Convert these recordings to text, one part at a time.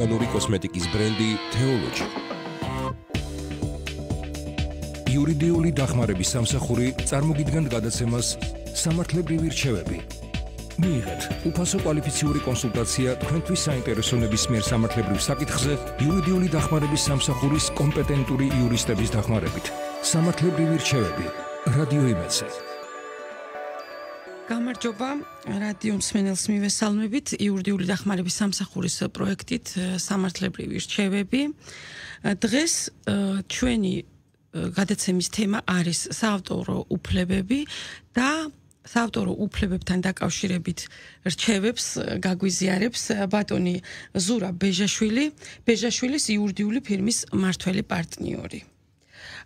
ანური კოსმეტიკის ბრენდი Theology. იურიდიული დახმარების სამსახური წარმოგიდგენთ გადაცემას სამართლებრივი რჩევები. მიიღეთ უფასო კვალიფიციური კონსულტაცია თქვენთვის საინტერესო ნებისმიერ სამართლებრივ საკითხზე იურიდიული დახმარების სამსახურის კომპეტენტური იურისტების დახმარებით. სამართლებრივი რჩევები. რადიო იმედზე. გამარჯობა. რადიო მსმენელს მივესალმებით. იურიდიული დახმარების სამსახურის პროექტით სამართლებრივი რჩევები. დღეს ჩვენი გადაცემის თემა არის საავტორო უფლებები და საავტორო უფლებებთან დაკავშირებით რჩევებს გაგვიზიარებს ბატონი ზურა ბეჟაშვილი ბეჟაშვილის იურიდიული ფირმის მართველი პარტნიორი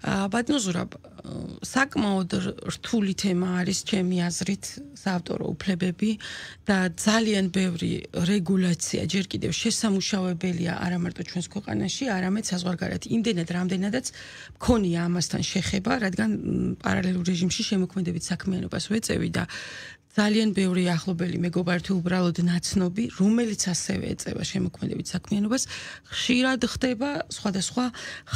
ბატონზურაბ საკმაოდ რთული თემა არის ჩემი აზრით საავტორო უფლებები და ძალიან ბევრი რეგულაცია ჯერ კიდევ შესამუშავებელია არა მარტო ჩვენს ქვეყანაში, არამედ საზღვარგარეთ. იმდენად, რამდენადაც მქონია ამასთან შეხება, რადგან პარალელურ რეჟიმში შემოქმედებით საქმიანობას ვეწევი და ძალიან ბევრი ახლობელი მეგობართი უბრალოდ ნაცნობი, რომელიც ასევე ეწევა შემოქმედებით საქმიანობას, ხშირად ხდება სხვადასხვა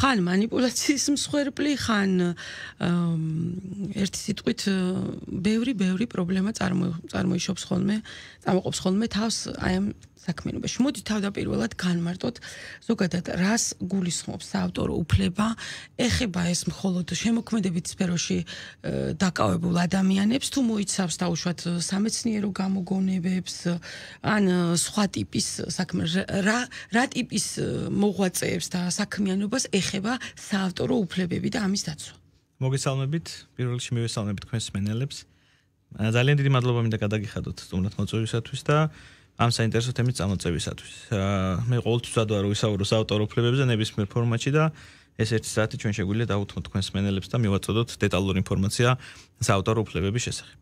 ხან манипуляციის მსხვერპლი, ხან ერთი სიტყვით ბევრი ბევრი პრობლემა წარმოიშობს ხოლმე, წამოყობს ხოლმე თავს აი ამ საქმიანობაში. მოდი თავდაპირველად განმარტოთ ზოგადად რას გულისხმობს საავტორო უფლება, ეხება ეს მხოლოდ შემოქმედებით სფეროში დაკავებულ ადამიანებს თუ მოიცავს დაუშვათ სამეცნიერო გამოგონებებს ან სხვა ტიპის საქმე რა რა ტიპის მოღვაწეებს და საქმიანობას ეხება საავტორო უფლებები და ამის დაცვა. მოგესალმებით, პირველ რიგში მივესალმებით თქვენს მენელებს. ძალიან დიდი მადლობა მინდა გადაგიხადოთ სტუმრად მოწვევისათვის და ამ საინტერესო თემის წამოწევისათვის. მე ყოველთვის ვადვარ ვისაუბროს ავტორ უფლებებზე ნებისმიერ ფორმატში და ეს ერთი საათი ჩვენ შეგვიძლია დავუთმოთ თქვენს მენელებს და მივაწოდოთ დეტალური ინფორმაცია ავტორ უფლებების შესახებ.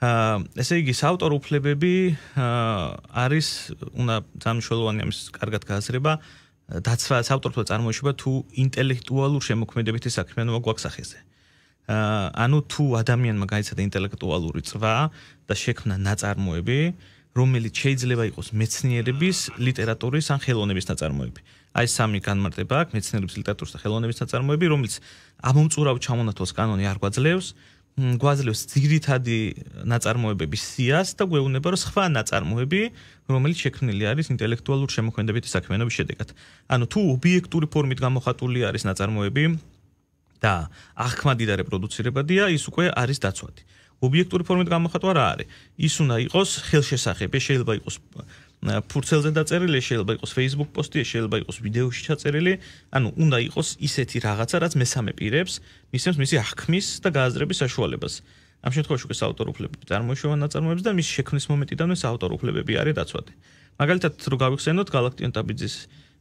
აა ესე იგი ავტორ უფლებები არის უნდა სამშველოვანი ამის კარგად გააზრება დაცვა ავტორთა წარმოშობა თუ ინტელექტუალურ შემოქმედებითი საქმიანობა გვაქვს ახეზე. აა ანუ თუ ადამიანმა გაიცადა ინტელექტუალური წვა და შექმნა ნაწარმოები, რომელიც შეიძლება იყოს მეცნიერების, ლიტერატურის ან ხელოვნების ნაწარმოები. აი სამი განმარტება აქვს მეცნიერების, ლიტერატურის და ხელოვნების ნაწარმოები, რომელიც ამომწურავ ჩამონათვალს კანონი არ გვაძლევს. გვაძლევს ძირითადი ნაწარმოებების სიას და გვეუბნება რომ სხვა ნაწარმოები რომელიც შექმნილი არის ინტელექტუალურ შემოქმედებითი საქმიანობის შედეგად. ანუ თუ ობიექტური ფორმით გამოხატული არის ნაწარმოები და აღქმადი და რეპროდუცირებადია, ის უკვე არის დაცვადი. ობიექტური ფორმით გამოხატვა რა არის? ის უნდა იყოს ხელშესახები, შეიძლება იყოს ფურცელზე დაწერილი, შეიძლება იყოს Facebook პოსტი, შეიძლება იყოს ვიდეოში ჩაწერილი, ანუ უნდა იყოს ისეთი რაღაცა, რაც მესამე პირებს მისცემს მისი აღქმის და გააზრების საშუალებას. ამ შემთხვევაში უკვე საავტორ უფლებები წარმოიშვა ნაწარმოებს და მის შექმნის მომენტიდანვე საავტორ უფლებები არის დაცვადი. მაგალითად, რო გავიხსენოთ გალაქტიონ ტაბიძის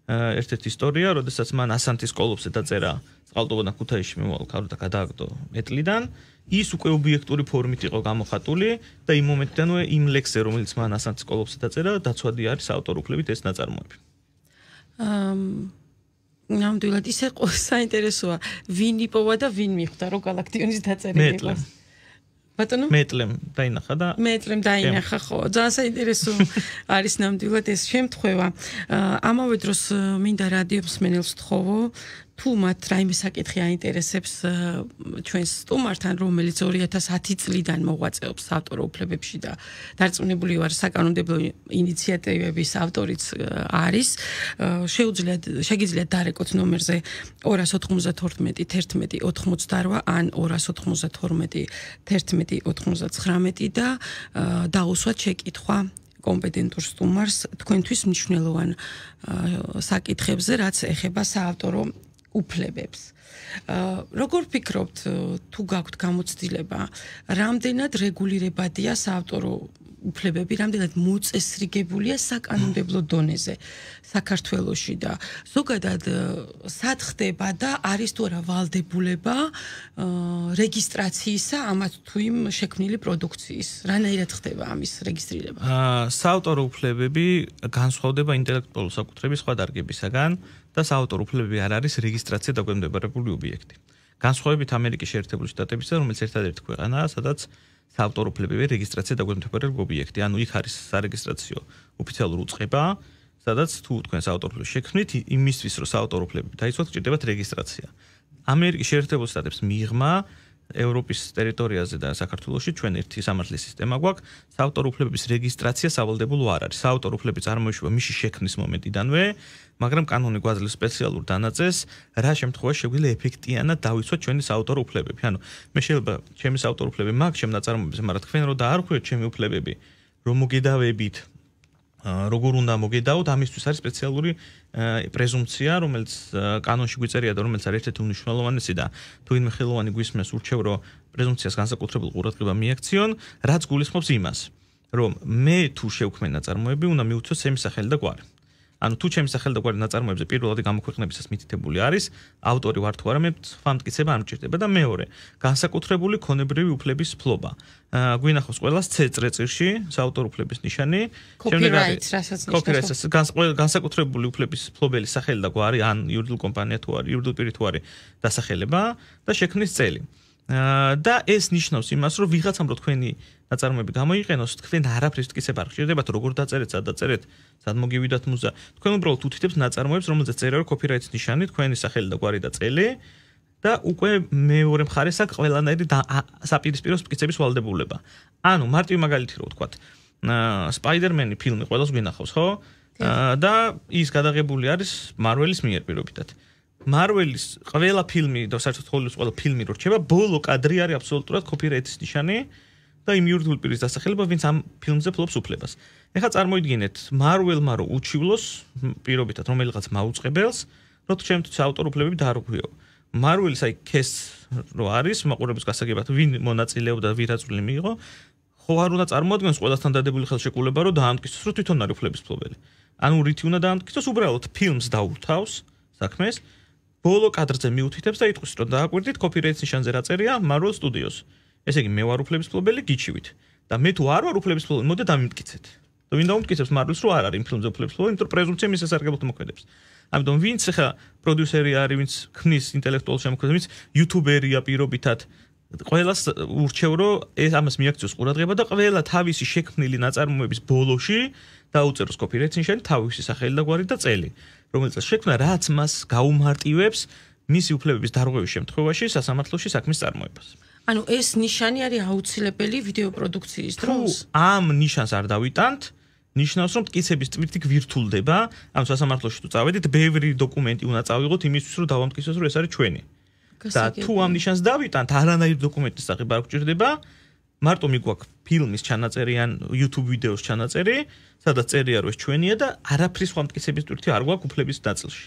ერთ-ერთი ისტორია, როდესაც მან ასანთის კოლოფზე დაწერა წყალტუბანა ქუთაისში მომავალ ქარდა გადააგდო მეტლიდან, ის უკვე ობიექტური ფორმით იყო გამოხატული და იმ მომენტიდანვე იმ ლექსზე, რომელიც მან ასანთის კოლოფზე დაწერა, დაცვადი არის ავტორ უფლებით ეს ნაწარმოები. აა ნამდვილად ისე საინტერესოა, ვინ იპოვა და ვინ მიხვდა, რომ galaktionis დაწერილი იყო. ბატონო მეტლემ დაინახა და მეტლემ დაინახა ხო ძალიან საინტერესო არის ნამდვილად ეს შემთხვევა ამავე დროს მინდა რადიო მსმენელს თხოვო თუ მათ რაიმე საკითხი აინტერესებს ჩვენს სტუმართან, რომელიც 2010 წლიდან მოღვაწეობს ავტორო უფლებებში და დარწმუნებული ვარ საკანონმდებლო ინიციატივების ავტორიც არის, შეუძლიათ შეგიძლიათ დარეკოთ ნომერზე 292 11 88 ან 292 11 99 და დაუსვათ შეკითხვა კომპეტენტურ სტუმარს თქვენთვის მნიშვნელოვან საკითხებზე, რაც ეხება საავტორო უფლებებს. აა როგორ ფიქრობთ თუ გაქვთ გამოცდილება, რამდენად რეგულირებადია საავტორო უფლებები, რამდენად მოწესრიგებულია საკანონმდებლო დონეზე საქართველოში და ზოგადად სად ხდება და არის თუ არა აა რეგისტრაციისა ამათ თუ იმ შექმნილი პროდუქციის. რანაირად ხდება ამის რეგისტრირება? აა საავტორო უფლებები განსხვავდება ინტელექტუალურ საკუთრების სხვა დარგებისაგან. და საავტორო უფლებები არ არის რეგისტრაცია დაგვემდებარებული ობიექტი. განსხვავებით ამერიკის შეერთებული შტატებისა, რომელიც ერთადერთი ქვეყანაა, სადაც საავტორო უფლებები რეგისტრაცია დაგვემდებარებული ობიექტი. ანუ იქ არის სარეგისტრაციო ოფიციალური უწყება, სადაც თუ თქვენს ავტორფლებს შექმნით იმისთვის რომ საავტორო ფლები დაიცვათ გჭირდებათ რეგისტრაცია. ამერიკის შეერთებულ შტატებს მიღმა ევროპის ტერიტორიაზე და საქართველოსში ჩვენ ერთი სამართლის სისტემა გვაქვს. საავტორო უფლებების რეგისტრაცია სავალდებულო არ არის. საავტორო უფლები წარმოიშვება მისის შექმნის მომენტიდანვე, მაგრამ კანონი გვაძლევს სპეციალურ დანაწეს, რა შემთხვევაში შეგვიძლია ეფექტიანად დავიცვათ ჩვენი საავტორო უფლებები. ანუ მე შეიძლება ჩემი საავტორო უფლებები მაქვს ჩემ ნაწარმოებებზე, მაგრამ თქვენ რო დაარქვეთ ჩემი უფლებები, რომ მოგედავებით როგორ უნდა მოგედაოთ ამისთვის არის სპეციალური პრეზუმცია რომელიც კანონში გვიწერია და რომელიც არის ერთ-ერთი უნიშნულოვანესი და თუ ვინმე ხელოვანი გვისმენს ურჩევ რომ პრეზუმციას განსაკუთრებულ ყურადღება მიაქციონ რაც გულისხმობს იმას რომ მე თუ შევქმენ ნაწარმოები უნდა მივუწოს ჩემი სახელი და გვარი ანუ თუ ჩემი გვარი ნაწარმოებზე პირველადი გამოქვეყნებისას მითითებული არის, ავტორი ვარ თუ არა, მე სხვა მტკიცება არ მჭირდება და მეორე, განსაკუთრებული ქონებრივი უფლების ფლობა. გვინახავს ყველას C-წრეწირში საავტორო უფლების ნიშანი, შემდეგ არის copyright-ს განსაკუთრებული უფლების ფლობელი სახელი და გვარი ან იურიდიულ კომპანია თუ არის, იურიდიულ პირი თუ არის დასახელება და შექმნის წელი. და ეს ნიშნავს იმას, რომ ვიღაცამ რო თქვენი ნაწარმოები გამოიყენოს, თქვენ არაფრის მტკიცება არ ხშირდებათ, როგორ დაწერეთ, სად დაწერეთ, სად მოგივიდათ მუზა. თქვენ უბრალოდ უთითებთ ნაწარმოებს, რომელზეც წერია copyright-ის ნიშანი, თქვენი სახელი და გვარი და წელი და უკვე მეორე მხარეს აქვს ყველანაირი საპირისპირო მტკიცების ვალდებულება. ანუ მარტივი მაგალითი რო ვთქვათ, აა Spider-Man-ი ფილმი ყველას გვინახავს, ხო? აა და ის გადაღებული არის Marvel-ის მიერ პირობითად. Marvel-ის ყველა ფილმი და საერთოდ ყველა ფილმი რო რჩება, ბოლო კადრი არის აბსოლუტურად copyright-ის ნიშანი. და იმ იურიდიულ პირის დასახელება, ვინც ამ ფილმზე ფლობს უფლებას. ეხლა წარმოიდგინეთ, Marvel-მა რო უჩივლოს პირობითად რომელიღაც მაუწყებელს, რო ჩემთვის ავტორ უფლებები დაარღვიო. Marvel-ის აი ქეს რო არის მაყურებლის გასაგებად, ვინ მონაწილეობდა, ვინ რაწული მიიღო, ხო არ უნდა წარმოადგენს ყველასთან დადებული ხელშეკრულება, რომ დაამტკიცოს, რომ თვითონ არის უფლების ფლობელი. ანუ რითი უნდა დაამტკიცოს, უბრალოდ ფილმს დაურთავს საქმეს. ბოლო კადრზე მიუთითებს და იტყვის, რომ დააკვირდით copyright-ის ნიშანზე რა წერია Marvel Studios-ს. ესე იგი მე ვარ უფლების ფლობელი გიჩივით. და მე თუ არ ვარ უფლების ფლობელი მოდე დამიმტკიცეთ და ვინ დაუმტკიცებს მარველს რო არ არის იმ ფილმზე უფლების ფლობელი იმიტომ რომ პრეზუმპცია მის ესარგებლოთ მოქმედებს. ამიტომ ვინც ხა პროდიუსერი არის ვინც ქმნის ინტელექტუალურ შემოქმედებას ვინც იუთუბერია პირობითად ყველას ურჩევ რომ ეს ამას მიაქციოს ყურადღება და ყველა თავისი შექმნილი ნაწარმოების ბოლოში დაუწეროს copyright ნიშანი თავისი სახელი და გვარი და წელი. რომელიც შექმნა რაც მას გაუმარტივებს მისი უფლებების დარღვევის შემთხვევაში სასამართლოში საქმის წარმოებას ანუ ეს ნიშანი არის აუცილებელი ვიდეო პროდუქციის დროს? ამ ნიშანს არ დავიტანთ. ნიშნავს რომ მტკიცების ტვირთი გვირთულდება, ამ სასამართლოში თუ წავედით, ბევრი დოკუმენტი უნდა წავიღოთ იმისთვის რომ დავამტკიცოს რომ ეს არის ჩვენი. და თუ ამ ნიშანს დავიტანთ, არანაირი დოკუმენტის სახება არ გვჭირდება. მარტო მიგვაქვს ფილმის ჩანაწერი ან YouTube ვიდეოს ჩანაწერი, სადაც წერია რომ ეს ჩვენია და არაფრის სხვა მტკიცების ტვირთი არ გვაქვს უფლების ნაწილში.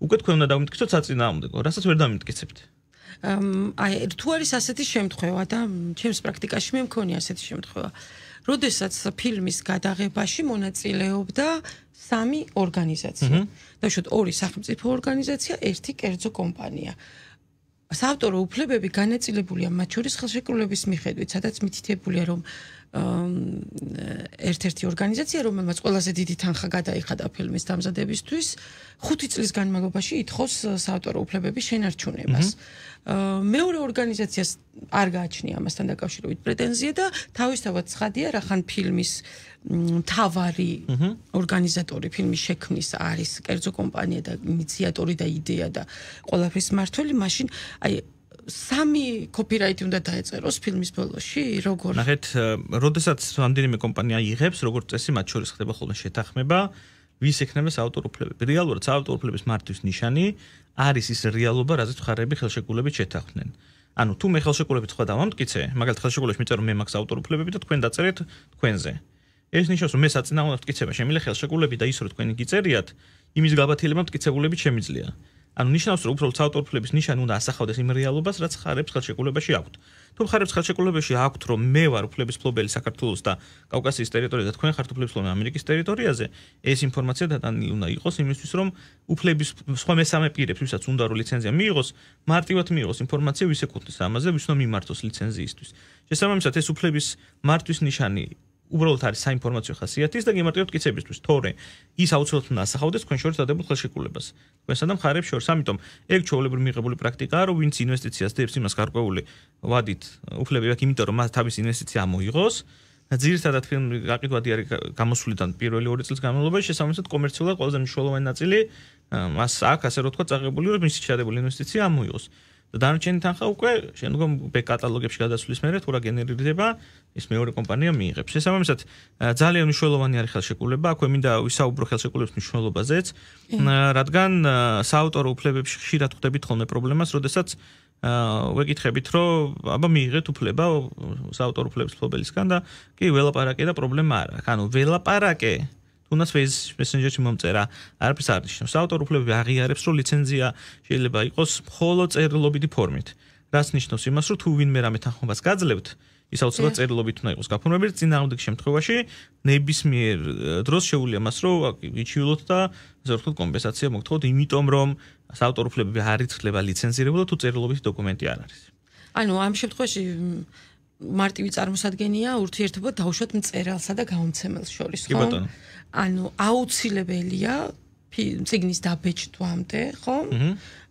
უკვე თქვენ უნდა დავამტკიცოთ საწინააღმდეგო, რასაც ვერ დამიმტკიცებთ. აი თუ არის ასეთი შემთხვევა და ჩემს პრაქტიკაში მე მქონია ასეთი შემთხვევა. როდესაც ფილმის გადაღებაში მონაწილეობდა სამი ორგანიზაცია. დაუშვათ ორი სახელმწიფო ორგანიზაცია, ერთი კერძო კომპანია. საავტორო უფლებები განაწილებულია მათ შორის ხელშეკრულების მიხედვით, სადაც მითითებულია რომ ერთ-ერთი ორგანიზაცია, რომელმაც ყველაზე დიდი თანხა გადაიხადა ფილმის დამზადებისთვის, 5 წლის განმავლობაში ითხოვს საავტორო უფლებების შენარჩუნებას. მეორე ორგანიზაციას არ გააჩნია ამასთან დაკავშირებით პრეტენზია და თავისთავად ცხადია, რახან ფილმის თავარი ორგანიზატორი ფილმის შექმნის არის კერძო კომპანია და ინიციატორი და იდეა და ყველაფრის მართველი, მაშინ აი სამი კოპირაიტი უნდა დაეწეროს ფილმის ბოლოში, როგორ? ნახეთ, როდესაც რამდენიმე კომპანია იღებს, როგორც წესი, მათ შორის ხდება ხოლმე შეთანხმება, ვის ექნება საავტორო უფლებები. რეალურად საავტორო უფლებების მართვის ნიშანი არის ის რეალობა, რაზეც ხარები ხელშეკრულებით შეთანხმდნენ. ანუ თუ მე ხელშეკრულებით სხვა დავამტკიცე, მაგალითად ხელშეკრულებში მიწერო მე მაქვს ავტორო უფლებები და თქვენ დაწერეთ თქვენზე. ეს ნიშნავს, რომ მე საწინააღმდეგო მტკიცება შემიძლია ხელშეკრულები და ის რომ თქვენი გიწერიათ, იმის გაბათილება მტკიცებულებით შემიძლია. ანუ ნიშნავს რომ უბრალოდ ავტორფლების ნიშანი უნდა ასახავდეს იმ რეალობას რაც ხარებს ხელშეკრულებაში აქვთ. თუ ხარებს ხელშეკრულებაში აქვთ რომ მე ვარ უფლების ფლობელი საქართველოს და კავკასიის ტერიტორიაზე და თქვენ ხართ უფლების ფლობელი ამერიკის ტერიტორიაზე ეს ინფორმაცია დატანილი უნდა იყოს იმისთვის რომ უფლების სხვა მესამე პირებს ვისაც უნდა რომ ლიცენზია მიიღოს მარტივად მიიღოს ინფორმაცია ვის ეკუთვნის ამაზე ვის უნდა მიმართოს ლიცენზიისთვის. შესაბამისად ეს უფლების მართვის ნიშანი უბრალოდ არის საინფორმაციო ხასიათის და გემარტივებთ კიცებისთვის, თორე ის აუცილებლად უნდა ასახავდეს თქვენ შორის დადებულ ხელშეკრულებას. თქვენსა და მხარებს შორის, ამიტომ ეგ ჩვეულებრივ მიღებული პრაქტიკაა, რომ ვინც ინვესტიციას დებს იმას გარკვეული ვადით, უფლები აქვს, იმიტომ რომ მას თავის ინვესტიცია ამოიღოს ძირითადად ფილმი გაყიდვადი არის გამოსვლიდან პირველი 2 წლის განმავლობაში შესაბამისად კომერციულად ყველაზე მნიშვნელოვანი ნაწილი მას აქვს ასე რომ თქვა წაღებული რომ მისი შეადებული ინვესტიცია ამოიღოს და დანარჩენი თანხა უკვე შემდგომ ბე კატალოგებში გადასვლის მერე თუ რა გენერირდება ის მეორე კომპანია მიიღებს. შესაბამისად ძალიან მნიშვნელოვანი არის ხელშეკრულება, აქვე მინდა ვისაუბრო ხელშეკრულების მნიშვნელობაზეც, რადგან საავტორო უფლებებში ხშირად ხვდებით ხოლმე პრობლემას, როდესაც აა ვეკითხებით, რომ აბა მიიღეთ უფლება საავტორო უფლების ფლობელისგან და კი ველაპარაკე და პრობლემა არა. ანუ ველაპარაკე თუნდაც Messenger-ში მომწერა, არაფერს არ ნიშნავს. საავტორო უფლებები აღიარებს, რომ ლიცენზია შეიძლება იყოს მხოლოდ წერილობითი ფორმით. რაც ნიშნავს იმას, რომ თუ ვინმე რამე თანხმობას გაძლევთ, ის აუცილებლად წერილობით უნდა იყოს გაფორმებული. წინააღმდეგ შემთხვევაში ნებისმიერ დროს შეუძლია მას, რომ იჩივლოთ და ვთქვათ, კომპენსაცია მოგთხოვოთ, იმიტომ რომ საავტორო უფლებები არ იცვლება ლიცენზირებულად, თუ წერილობითი დოკუმენტი არ არის. ანუ ამ შემთხვევაში მარტივი წარმოსადგენია ურთიერთობა დაუშვათ მწერალსა და გამომცემელს შორის, ხო? კი ბატონო. ანუ აუცილებელია ციგნის დაბეჭდვამდე, ხო?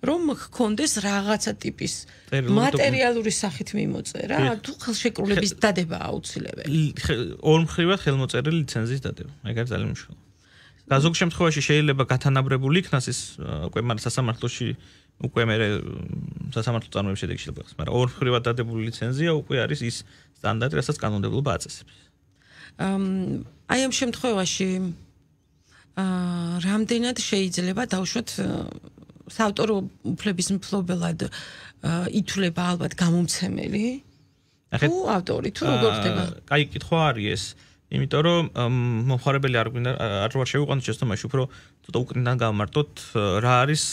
რომ გქონდეს რაღაცა ტიპის მატერიალური სახით მიმოწერა, თუ ხელშეკრულების დადება აუცილებელი. ორ მხრივად ხელმოწერილი ლიცენზიის დადება. ეგ არის ძალიან მნიშვნელოვანი. და ზოგ შემთხვევაში შეიძლება გათანაბრებული იქნას უკვე მაგრამ სასამართლოში უკვე მე სასამართლო წარმოების შედეგი შეიძლება გახსნა, მაგრამ ორ მხრივად დადებული ლიცენზია უკვე არის ის სტანდარტი, რასაც კანონმდებლობა აწესებს. აი ამ შემთხვევაში აა რამდენად შეიძლება დავუშვათ საავტორო უფლების მფლობელად ითვლება ალბათ გამომცემელი თუ ავტორი თუ როგორ ხდება? აი კითხვა არის ეს იმიტომ რომ მომხარებელი არ გვინდა არ ვარ შევიყვანოთ შეცდომაში უფრო ცოტა უკრინდან გამარტოთ რა არის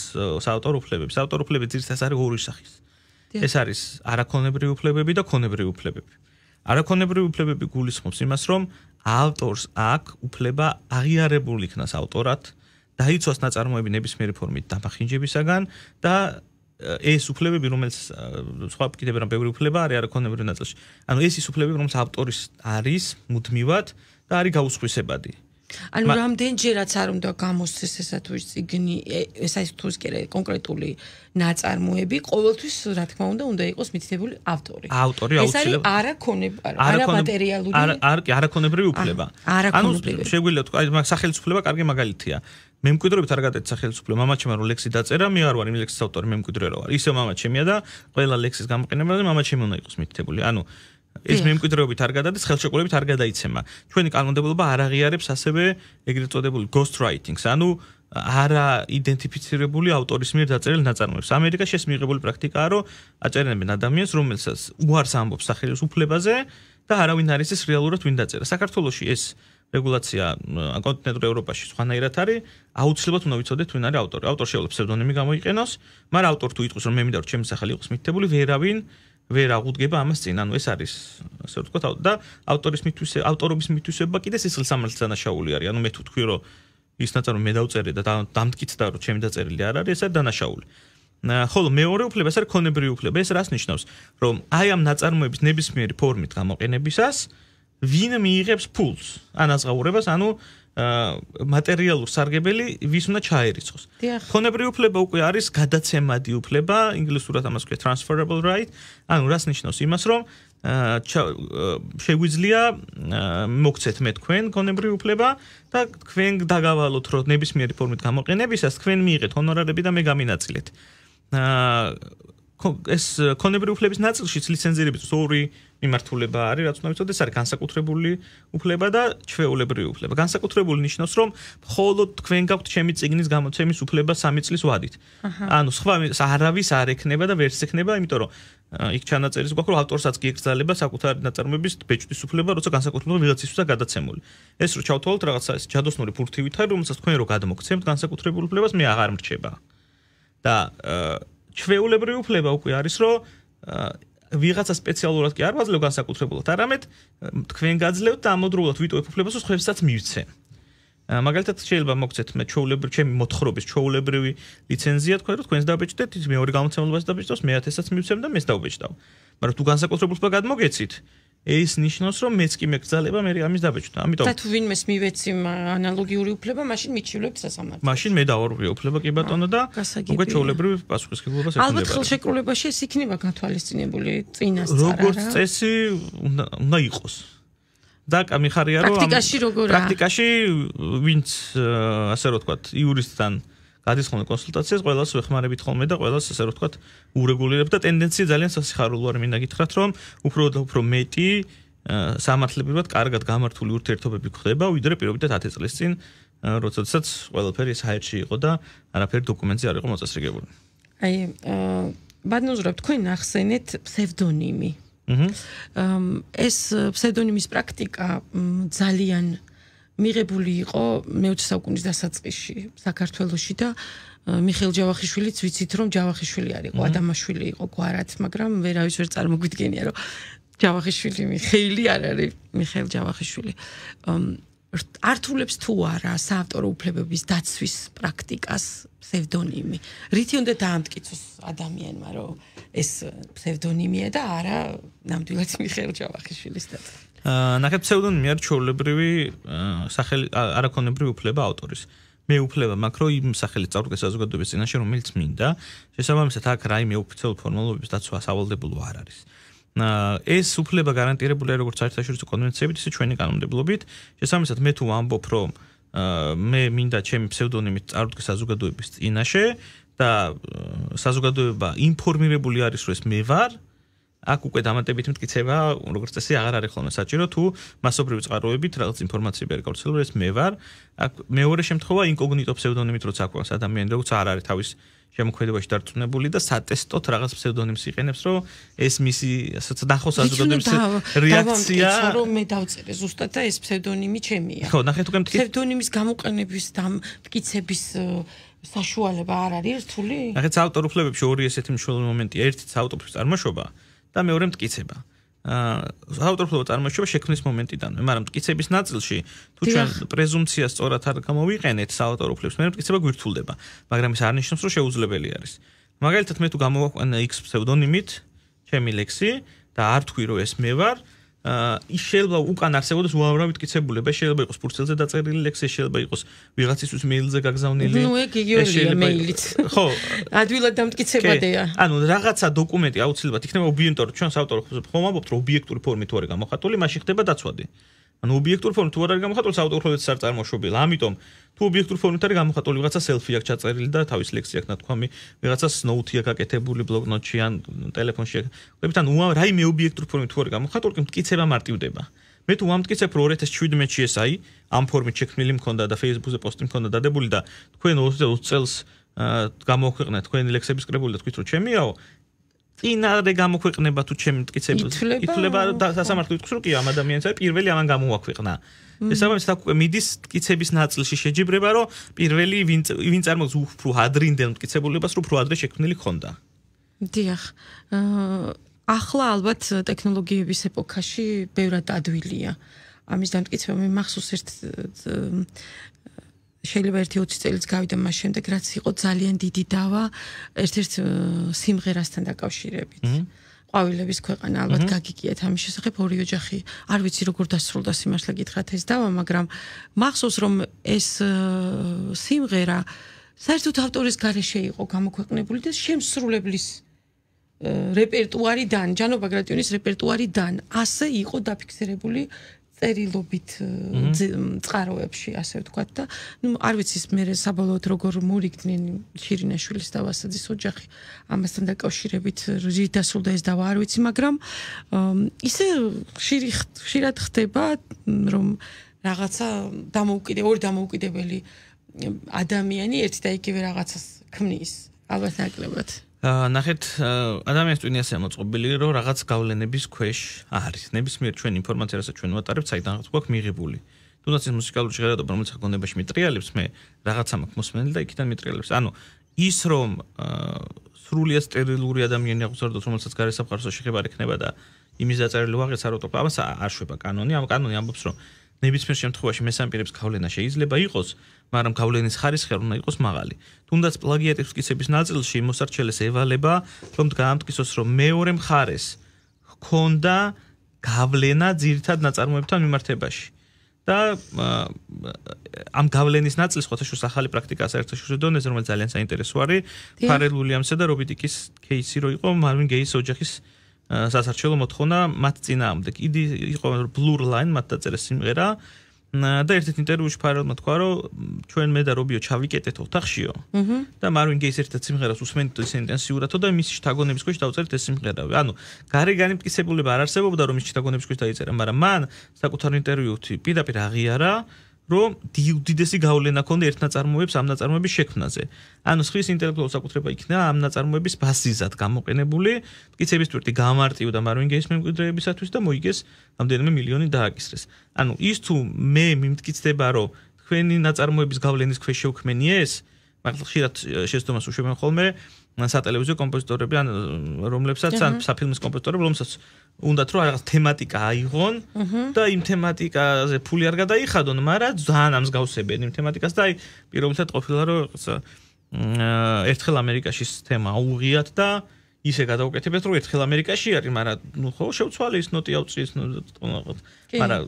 საავტორო უფლებები. საავტორო უფლებები ძირითადად არის ორი სახის. ეს არის არაქონებრივი უფლებები და ქონებრივი უფლებები. არაქონებრივი უფლებები გულისხმობს იმას, რომ ავტორს აქვს უფლება აღიარებული იქნას ავტორად, დაიცვას ნაწარმოები ნებისმიერი ფორმით დამახინჯებისაგან და ეს უფლებები, რომელიც სხვა კიდევ რა ბევრი უფლება არის არაქონებრივი ნაწილში. ანუ ეს ის უფლებები, რომელიც ავტორის არის მუდმივად და არის გაუსხვისებადი. ანუ რამდენჯერაც არ უნდა გამოსცეს ესა თუ ის ციგნი ესა ის თუ ის კი კონკრეტული ნაწარმოები ყოველთვის რა თქმა უნდა უნდა იყოს მითითებული ავტორი. ავტორი აუცილებლად. ეს არის არაქონებრივი არამატერიალური არა არა არაქონებრივი უფლება. ანუ შეგვიძლია თქვა აი სახელმწიფოება კარგი მაგალითია მემკვიდრეობით არ გადაეცა სახელმწიფო მამაჩემ რო ლექსი დაწერა მე არ ვარ იმ ლექსის ავტორი მემკვიდრე რო ვარ ისე მამაჩემია და ყველა ლექსის გამოყენებაზე მამაჩემი უნდა იყოს მითითებული ანუ ეს მემკვიდრეობით არ გადადის, ხელშეკრულებით არ გადაიცემა. ჩვენი კანონმდებლობა არ აღიარებს ასევე ეგრეთ წოდებული ghost writings, ანუ არა იდენტიფიცირებული ავტორის მიერ დაწერილ ნაწარმოებს. ამერიკაში ეს მიღებული პრაქტიკაა, რომ აწერენ ადამიანს, რომელსაც უარს ამბობს სახელის უფლებაზე და არავინ არის ეს რეალურად ვინ დაწერა. საქართველოში ეს რეგულაცია კონტინენტურ ევროპაში სხვანაირად არის, აუცილებლად უნდა ვიცოდეთ ვინ არის ავტორი. ავტორი შეიძლება ფსევდონიმი გამოიყენოს, მაგრამ ავტორ თუ იტყვის რომ მე მინდა რომ ჩემი სახელი იყოს მითითებული, ვერავინ ვერ აღუდგება ამას წინ, ანუ ეს არის ასე ვთქვათ და ავტორის მითვისება, ავტორობის მითვისება კიდე სისხლის სამართლის დანაშაული არის. ანუ მე თუ თქვი რომ ის ნაწარმო მე დავწერე და დამტკიცდა რომ ჩემი დაწერილი არ არის, ეს არის დანაშაული. ხოლო მეორე უფლება ეს არის ქონებრივი უფლება. ეს რას ნიშნავს? რომ აი ამ ნაწარმოების ნებისმიერი ფორმით გამოყენებისას ვინ მიიღებს ფულს? ანაზღაურებას, ანუ მატერიალურ სარგებელი ვის უნდა ჩაერიცხოს. ხონებრივი უფლება უკვე არის გადაცემადი უფლება, ინგლისურად ამას ქვია transferable right. ანუ რას ნიშნავს იმას, რომ შეგვიძლია მოგცეთ მე თქვენ ხონებრივი უფლება და თქვენ დაგავალოთ, რომ ნებისმიერი ფორმით გამოყენებისას თქვენ მიიღეთ ჰონორარები და მე გამინაწილეთ. აა ეს კონებრი უფლების ნაწილშიც ლიცენზირების ორი მიმართულება არის, რაც უნდა ვიცოდეთ, ეს არის განსაკუთრებული უფლება და ჩვეულებრივი უფლება. განსაკუთრებული ნიშნავს, რომ მხოლოდ თქვენ გაქვთ ჩემი ციგნის გამოცემის უფლება 3 წლის ვადით. ანუ სხვა არავის არ ექნება და ვერც ექნება, იმიტომ რომ იქ ჩანაწერის გვაქვს, რომ ავტორსაც კი ეკრძალება საკუთარი ნაწარმოების ბეჭდის უფლება, როცა განსაკუთრებული ვიღაცისთვისაც გადაცემული. ეს რო ჩავთვალოთ რაღაცა ეს ჯადოსნური ფურთივით რომელსაც თქვენ რო გადმოგცემთ განსაკუთრებულ უფლებას, მე აღარ მრჩება. და აა ჩვეულებრივი უფლება უკვე არის, რომ ვიღაცა სპეციალურად კი არ ვაძლევ განსაკუთრებულად, არამედ თქვენ გაძლევთ და ამოდროულად ვიტოვებ უფლებას, რომ ხებსაც მივცე. მაგალითად შეიძლება მოგცეთ მე ჩვეულებრივი ჩემი მოთხრობის ჩვეულებრივი ლიცენზია თქვენ რომ თქვენს დაბეჭდეთ, ის მეორე გამოცემულობას დაბეჭდავს, მე 1000-საც მივცემ და მეს დავბეჭდავ. მაგრამ თუ განსაკუთრებულს გადმოგეცით, ეს ნიშნავს რომ მეც კი მეკძალება მე ამის დაბეჭდა. ამიტომ და თუ ვინმეს მივეცი ანალოგიური უფლება, მაშინ მიჩივლებთ სასამართლოს. მაშინ მე დავარღვი უფლება კი ბატონო და უკვე ჩაოლებრივი პასუხისგებლობას ეკნება. ალბათ ხელშეკრულებაში ეს იქნება გათვალისწინებული წინასწარ. როგორც წესი უნდა იყოს. და მიხარია რომ პრაქტიკაში როგორ პრაქტიკაში ვინც ასე რომ ვთქვათ იურისტთან გადის ხოლმე კონსულტაციას, ყველას ვეხმარებით ხოლმე და ყველას ასე რომ ვთქვათ, ურეგულირებ და ტენდენცია ძალიან სასიხარულოა, მინდა გითხრათ, რომ უფრო და უფრო მეტი სამართლებრივად კარგად გამართული ურთიერთობები ხდება, ვიდრე პირობითად 10 წლის წინ, როდესაც ყველაფერი საერთში იყო და არაფერი დოკუმენტზე არ იყო მოწესრიგებული. აი, ბატონო, თქვენ ახსენეთ ფსევდონიმი. აჰა. ეს ფსევდონიმის პრაქტიკა ძალიან აა მიღებული იყო მე-20 საუკუნის დასაწყისში საქართველოში და მიხეილ ჯავახიშვილიც ვიცით რომ ჯავახიშვილი არ იყო ადამაშვილი იყო გვარად მაგრამ ვერავის ვერ წარმოგვიდგენია რომ ჯავახიშვილი მიხეილი არ არის მიხეილ ჯავახიშვილი ართულებს თუ არა საავტორო უფლებების დაცვის პრაქტიკას псевдоними. რითი უნდა დაამტკიცოს ადამიანმა, რომ ეს псевдонимია და არა ნამდვილად მიხეილ ჯავახიშვილის დაწერა. ნახეთ ფსევდონიმი არის ჩვეულებრივი სახელი არაქონებრივი უფლება ავტორის. მე უფლება მაქვს რომ იმ სახელით წავდგე საზოგადოების წინაშე რომელიც მინდა. შესაბამისად აქ რაიმე ოფიციალურ ფორმალობებს დაცვა სავალდებულო არ არის. ეს უფლება გარანტირებულია როგორც საერთაშორისო კონვენციებით, ისე ჩვენი კანონმდებლობით. შესაბამისად მე თუ ვამბობ რომ მე მინდა ჩემი ფსევდონიმით წარვდგე საზოგადოების წინაშე და საზოგადოება ინფორმირებული არის რომ ეს მე ვარ, აქ უკვე დამატებით მткиცება, როგორც წესი, აღარ არის ხოლმე საჭირო თუ მასობრივი წყაროებით რაღაც ინფორმაციები არ გავრცელდეს, მე ვარ. აქ მეორე შემთხვევა ინკოგნიტო ფსევდონიმით როცა აქვს ადამიანი, როგორც არ არის თავის შემოქმედებაში დარწმუნებული და სატესტოთ რაღაც ფსევდონიმს იყენებს, რომ ეს მისი ასეც ნახოს საზოგადოების რეაქცია. რომ მე დავწერე ზუსტად და ეს ფსევდონიმი ჩემია. ხო, ნახეთ უკვე მткиც ფსევდონიმის გამოყენების და მткиცების საშუალება არ არის რთული? ნახეთ, ავტორუფლებებში ორი ესეთი მნიშვნელოვანი მომენტია. ერთიც ავტორების წარმოშობა, და მეორე მტკიცება. აა ავტორფლობა წარმოშობა შექმნის მომენტიდანვე, მაგრამ მტკიცების ნაწილში თუ ჩვენ პრეზუმცია სწორად არ გამოვიყენეთ საავტორო უფლებს, მე მტკიცება გვირთულდება, მაგრამ ეს არ ნიშნავს, რომ შეუძლებელი არის. მაგალითად, მე თუ გამოვაყვანე X ფსევდონიმით ჩემი ლექსი და არ თქვი, რომ ეს მე ვარ, ის შეიძლება უკან არსებობდეს უამრავი მტკიცებულება, შეიძლება იყოს ფურცელზე დაწერილი ლექსი, შეიძლება იყოს ვიღაცისთვის მეილზე გაგზავნილი. ნუ ეგ იგივეა მეილით. ხო. ადვილად დამტკიცებადია. ანუ რაღაცა დოკუმენტი აუცილებლად იქნება ობიექტური, ჩვენ საავტორო ხომ ამბობთ, რომ ობიექტური ფორმით თუ არის გამოხატული, მაშინ ხდება დაცვადი. ანუ ობიექტურ ფორმით თუ არ არის გამოხატული საავტოროების არ წარმოშობილი. ამიტომ თუ ობიექტურ ფორმით არის გამოხატული, ვიღაცა სელფი აქვს ჩაწერილი და თავის ლექსი აქვს ნათქვამი, ვიღაცა ნოუთი აქვს აკეთებული ბლოკნოტში ან ტელეფონში. ყვებით ან უამ რაიმე ობიექტურ ფორმით თუ არის გამოხატული, მტკიცება მარტივდება. მე თუ ამტკიცებ რომ 2017-ში ეს აი ამ ფორმით შექმნილი მქონდა და Facebook-ზე პოსტი მქონდა დადებული და თქვენ 20 წელს გამოქვეყნეთ თქვენი ლექსების კრებული და თქვით რომ ჩემიაო წინარე გამოქვეყნება თუ ჩემი მტკიცება ითვლება? სასამართლო იტყვის რომ კი ამ ადამიანს არის პირველი ამან გამოაქვეყნა შესაბამისად აქ უკვე მიდის მტკიცების ნაწილში შეჯიბრება რომ პირველი ვინ ვინ წარმოგვს უფრო ადრინდელ მტკიცებულებას რომ უფრო ადრე შექმნილი ხონდა დიახ ახლა ალბათ ტექნოლოგიების ეპოქაში ბევრად ადვილია. ამის დამტკიცება მე მახსოვს ერთ შეიძლება ერთი 20 წელიც გავიდა მას შემდეგ რაც იყო ძალიან დიდი დავა ერთ-ერთ სიმღერასთან დაკავშირებით. ყვავილების ქვეყანა ალბათ გაგიგიათ ამის შესახებ ორი ოჯახი. არ ვიცი როგორ დასრულდა სიმართლე გითხრათ ეს დავა მაგრამ მახსოვს რომ ეს სიმღერა საერთოდ ავტორის გარეშე იყო გამოქვეყნებული და შემსრულებლის რეპერტუარიდან ჯანო ბაგრატიონის რეპერტუარიდან ასე იყო დაფიქსირებული წერილობით წყაროებში ასე ვთქვათ და ნუ არ ვიცი მე საბოლოოდ როგორ მურიგდნენ შირინაშვილის და ვასაძის ოჯახი ამასთან დაკავშირებით რით დასრულდა ეს დავა არ ვიცი მაგრამ ისე ხშირი ხშირად ხდება რომ რაღაცა დამოუკიდე ორი დამოუკიდებელი ადამიანი ერთი და იგივე რაღაცას ქმნის ალბათ ნაკლებად ნახეთ ადამიანის ტვინიასია მოწყობილი რომ რაღაც გავლენების ქვეშ არის. ნებისმიერ ჩვენ ინფორმაცია რასაც ჩვენ ვატარებთ საიდანაც გვაქვს მიღებული. თუნდაც ეს მუსიკალური ჟღერადობა რომელიც გონებაში მეტრიალებს მე რაღაცა მაქვს მოსმენილი და იქიდან მეტრიალებს ანუ ის რომ სრულიად სტერილური ადამიანი აღწერდოთ რომელსაც გარესამყაროს შეხება არ ექნება და იმის დაწერილი ვაღეც არ უტყვა ამას არ შვება კანონი. ამ კანონი ამბობს რომ ნებისმიერ შემთხვევაში მესამე პირებს გავლენა შეიძლება იყოს მაგრამ გავლენის ხარისხი უნდა იყოს მაღალი. თუნდაც პლაგიატის მტკიცების ნაწილში მოსარჩელეს ევალება, რომ გაამტკიცოს, რომ მეორე მხარეს ჰქონდა გავლენა ძირთად ნაწარმოებთან მიმართებაში. და ამ გავლენის ნაწილს ხოთაშუს ახალი პრაქტიკა საერთაშორისო დონეზე, რომელიც ძალიან საინტერესო არის, ფარელ უილიამსა და რობიტიკის კეისი რო იყო მარვინ გეის ოჯახის სასარჩელო მოთხოვნა მათ წინააღმდეგ. იდი იყო Blur Line მათ დაწერეს სიმღერა და ერთ-ერთ ინტერვიუში ფარალმა თქვა რომ ჩვენ მე და რობიო ჩავიკეტეთ ოთახშიო. აჰა. და მარვინ გეის ერთ-ერთ სიმღერას უსმენთ ის ინტენსიურადო და მის შთაგონების ქვეშ დავწერეთ ეს სიმღერა. ანუ გარეგანი მტკიცებულება არ არსებობდა რომ მის შთაგონების ქვეშ დაიწერა, მაგრამ მან საკუთარ ინტერვიუში პირდაპირ აღიარა რომ უდიდესი გავლენა ქონდა ერთ ნაწარმოებს ამ ნაწარმოების შექმნაზე. ანუ სხვის ინტელექტუალურ საკუთრება იქნა ამ ნაწარმოების ბაზისად გამოყენებული, მტკიცების თვირთი გამარტივდა მარვინ გეის მემკვიდრეებისათვის და მოიგეს ამდენიმე მილიონი დააკისრეს. ანუ ის თუ მე მიმტკიცდება, რომ თქვენი ნაწარმოების გავლენის ქვეშ შევქმენი ეს, მაგრამ ხშირად შეცდომას უშვებენ ხოლმე სატელევიზიო კომპოზიტორები ან რომლებსაც ან საფილმის კომპოზიტორები, რომლებსაც უნდათ რომ რაღაც თემატიკა აიღონ და იმ თემატიკაზე ფული არ გადაიხადონ, მაგრამ ძალიან ამსგავსებენ იმ თემატიკას და აი პირობითად ყოფილა რომ რაღაცა ერთხელ ამერიკაში თემა აუღიათ და ისე გადაუკეთებთ რომ ერთხელ ამერიკაში არის, მაგრამ ნუ ხო შევცვალე ის ნოტი აუწიეს ნუ მაგრამ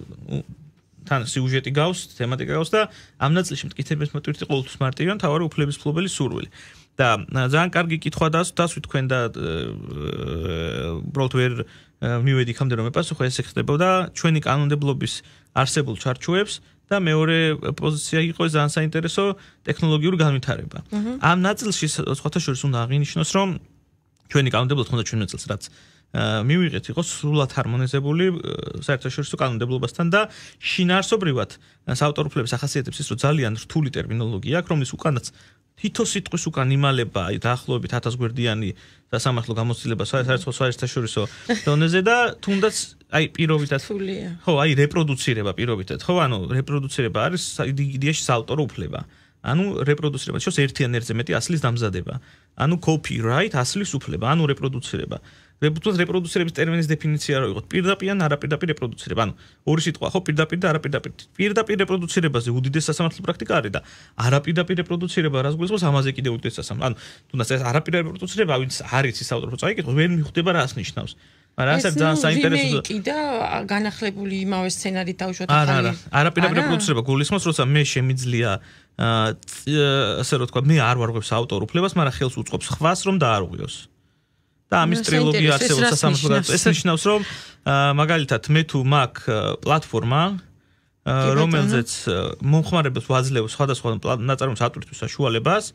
თან სიუჟეტი გავს, თემატიკა გავს და ამ ნაწილში მტკიცების მოტივი ყოველთვის მარტივია, თავარი უფლების ფლობელი სურვილი. და ძალიან კარგი კითხვა დასვით თქვენ და უბრალოდ ვერ მივედი ხამდე რომ ეპასუხო ეს ხდებოდა ჩვენი კანონმდებლობის არსებულ ჩარჩოებს და მეორე პოზიცია იყო ძალიან საინტერესო ტექნოლოგიური განვითარება. ამ ნაწილში სხვათა შორის უნდა აღინიშნოს რომ ჩვენი კანონმდებლობა თქონდა ჩვენ ნაწილს რაც მივიღეთ იყო სრულად ჰარმონიზებული საერთაშორისო კანონმდებლობასთან და შინაარსობრივად საავტორფლების ახასიათებს ის რომ ძალიან რთული ტერმინოლოგია აქვს რომლის უკანაც თითო სიტყვის უკან იმალება აი დაახლოებით 1000 გვერდიანი სასამართლო გამოცდილება საერთო საერთაშორისო დონეზე და თუნდაც აი პირობითად ხო აი რეპროდუცირება პირობითად. ხო ანუ რეპროდუცირება არის იდეაში საავტორო უფლება. ანუ რეპროდუცირება შოს ერთიან ერთზე მეტი ასლის დამზადება. ანუ copyright ასლის უფლება ანუ რეპროდუცირება რეპუტაციას რეპროდუცირების ტერმინის დეფინიცია რო იყოთ პირდაპირ ან არაპირდაპირ რეპროდუცირება. ანუ ორი სიტყვა ხო პირდაპირ და არაპირდაპირ. პირდაპირ რეპროდუცირებაზე უდიდეს სასამართლო პრაქტიკა არის და არაპირდაპირ რეპროდუცირება რას გულისხმობს ამაზე კიდე უდიდეს სასამართლო. ანუ თუნდაც ეს არაპირდაპირ რეპროდუცირება ვინც არის ის ავტორო წაიკითხო ვერ მიხვდება რას ნიშნავს. მაგრამ ასე ძალიან საინტერესოა. ეს კიდე განახლებული იმავე სცენარით დავუშვათ ახალი. არა, არა, არაპირდაპირ რეპროდუცირება გულისხმობს, როცა მე შემიძლია აა ასე რომ თქვა, მე არ ვარღვევს ავტორ უფლებას, მაგრამ ხელს უწყობს ხვას რომ დაარღვიოს. და ამის ტრილოგია არსებობს სასამართლო ეს ნიშნავს რომ მაგალითად მე თუ მაგ პლატფორმა რომელზეც მომხმარებელს ვაძლევ სხვადასხვა ნაწარმოების ავტორისთვის საშუალებას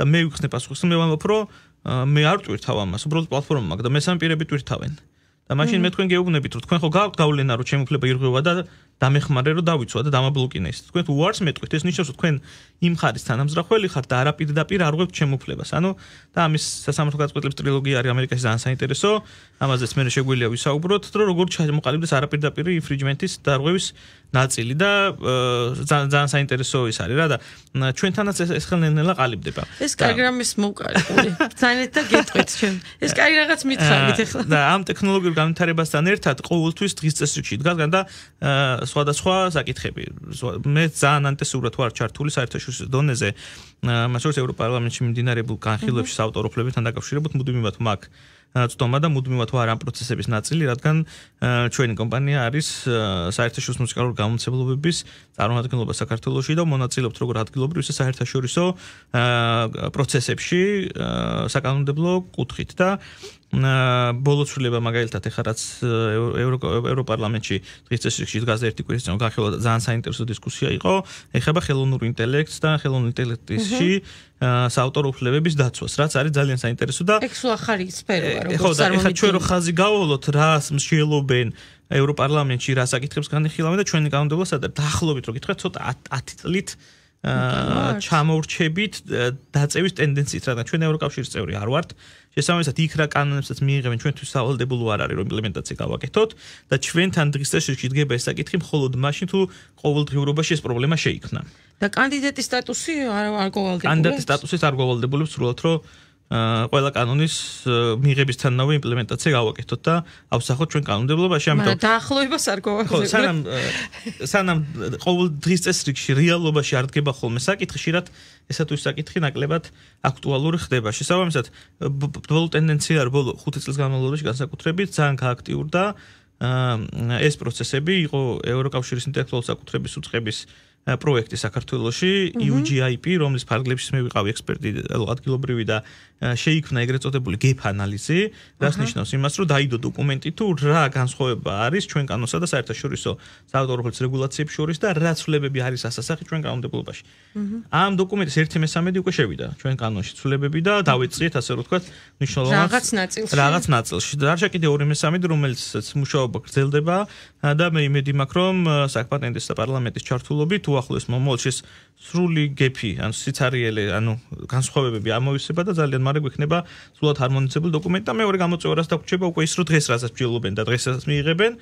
და მე ვიხსნე პასუხს მე ვამბობ რომ მე არ ტვირთავ ამას უბრალოდ პლატფორმა მაგ და მესამე პირები ტვირთავენ და მაშინ მე თქვენ გეუბნებით რომ თქვენ ხო გაქვთ გავლენა რომ ჩემი უფლება ირღვევა და დამეხმარე რომ დავიცვა და დამაბლოკინე ის. თქვენ თუ უარს მეტყვით ეს ნიშნავს რომ თქვენ იმ ხარის თანამზრახველი ხართ და არაპირდაპირ არ ღვევთ ჩემ უფლებას ანუ და ამის სასამართლო გაწყვეტილების ტრილოგია არის ამერიკაში ძალიან საინტერესო. ამაზეც მე შეგვიძლია ვისაუბროთ რომ როგორ ჩამოყალიბდეს არაპირდაპირ ინფრიჯმენტის დარღვევის ნაწილი და ძალიან ძალიან საინტერესო ის არის რა და ჩვენთანაც ეს ეს ხელნელა ყალიბდება. ეს კარგი რამის მოვკარებული ძალიან და გეტყვით ჩვენ. ეს კარგი რაღაც მითხრით ახლა. და ამ ტექნოლოგიურ განვითარებასთან ერთად ყოველთვის დღის წესრიგში დგას და სხვადასხვა საკითხები. მე ძალიან ანტესურად ვარ ჩართული საერთაშორისო დონეზე, მას შორის ევროპარლამენტში მიმდინარეებულ განხილვებში საავტორო უფლებებთან დაკავშირებით მუდმივად მაქვს ცდომა და მუდმივად ვარ ამ პროცესების ნაწილი, რადგან ჩვენი კომპანია არის საერთაშორისო მუსიკალური გამოცემლობების წარმომადგენლობა საქართველოსში და მონაწილეობთ როგორ ადგილობრივ, ისე საერთაშორისო პროცესებში საკანონმდებლო კუთხით და ბოლოცვლება მაგალითად ეხლა რაც ევროპარლამენტში დღის წესრიგში დგას ერთი კვირის წინ გახელა ძალიან საინტერესო დისკუსია იყო ეხება ხელოვნურ ინტელექტს და ხელოვნურ ინტელექტში საავტორო უფლებების დაცვას რაც არის ძალიან საინტერესო და ეგ სულ ახალი სფეროა როგორც ხო და ეხლა ჩვენ რო ხაზი გავავლოთ რას მსჯელობენ ევროპარლამენტში რა საკითხებს განიხილავენ და ჩვენი კანონმდებლობა სადაც დაახლოებით რო გითხრათ ცოტა 10 წლით ჩამოვრჩებით დაწევის ტენდენციით, რადგან ჩვენ ევროკავშირის წევრი არ ვართ. შესაბამისად, იქ რა კანონებსაც მიიღებენ ჩვენთვის სავალდებულო არ არის რომ იმპლემენტაცია გავაკეთოთ და ჩვენთან დღის წესრიგში დგება ეს საკითხი მხოლოდ მაშინ თუ ყოველდღიურობაში ეს პრობლემა შეიქმნა. და კანდიდატის სტატუსი არ არ გოვალდებული. კანდიდატის სტატუსით არ გოვალდებული სრულად რომ ყველა კანონის მიღებისთანავე იმპლემენტაცია გავაკეთოთ და ავსახოთ ჩვენ კანონმდებლობაში, ამიტომ დაახლოებას არ გვაქვს. ხო, სანამ სანამ ყოველ დღის წესრიგში რეალობაში არ დგება ხოლმე საკითხი, რაც ესა თუ საკითხი ნაკლებად აქტუალური ხდება. შესაბამისად, ბოლო ტენდენცია არის ბოლო 5 წელს განმავლობაში განსაკუთრებით ძალიან გააქტიურდა ეს პროცესები იყო ევროკავშირის ინტელექტუალურ საკუთრების უწყების პროექტი საქართველოში UGIP, რომლის ფარგლებში მე ვიყავი ექსპერტი ადგილობრივი და შეიქმნა ეგრეთ წოდებული gap analysis, რაც ნიშნავს იმას, რომ დაიდო დოკუმენტი თუ რა განსხვავება არის ჩვენ კანონსა და საერთაშორისო საავტორო ფულს რეგულაციებს შორის და რა ცვლილებები არის ასასახი ჩვენ კანონმდებლობაში. ამ დოკუმენტის 1/13 უკვე შევიდა ჩვენ კანონში ცვლილებები და დავიწყეთ ასე რომ ვთქვათ მნიშვნელოვან რაღაც ნაწილში. რაღაც ნაწილში. და კიდე 2/13 რომელიც მუშაობა გრძელდება და მე იმედი მაქვს რომ საკპატენტის და პარლამენტის ჩართულობით უახლოეს მომავალში სრული გეფი, ანუ სიცარიელე, ანუ განსხვავებები ამოვისება და ძალიან მარტო გვექნება სულად ჰარმონიზებული დოკუმენტი და მეორე გამოწვევას დაგვრჩება უკვე ის რომ დღეს რასაც ვჯელობენ და დღეს რასაც მიიღებენ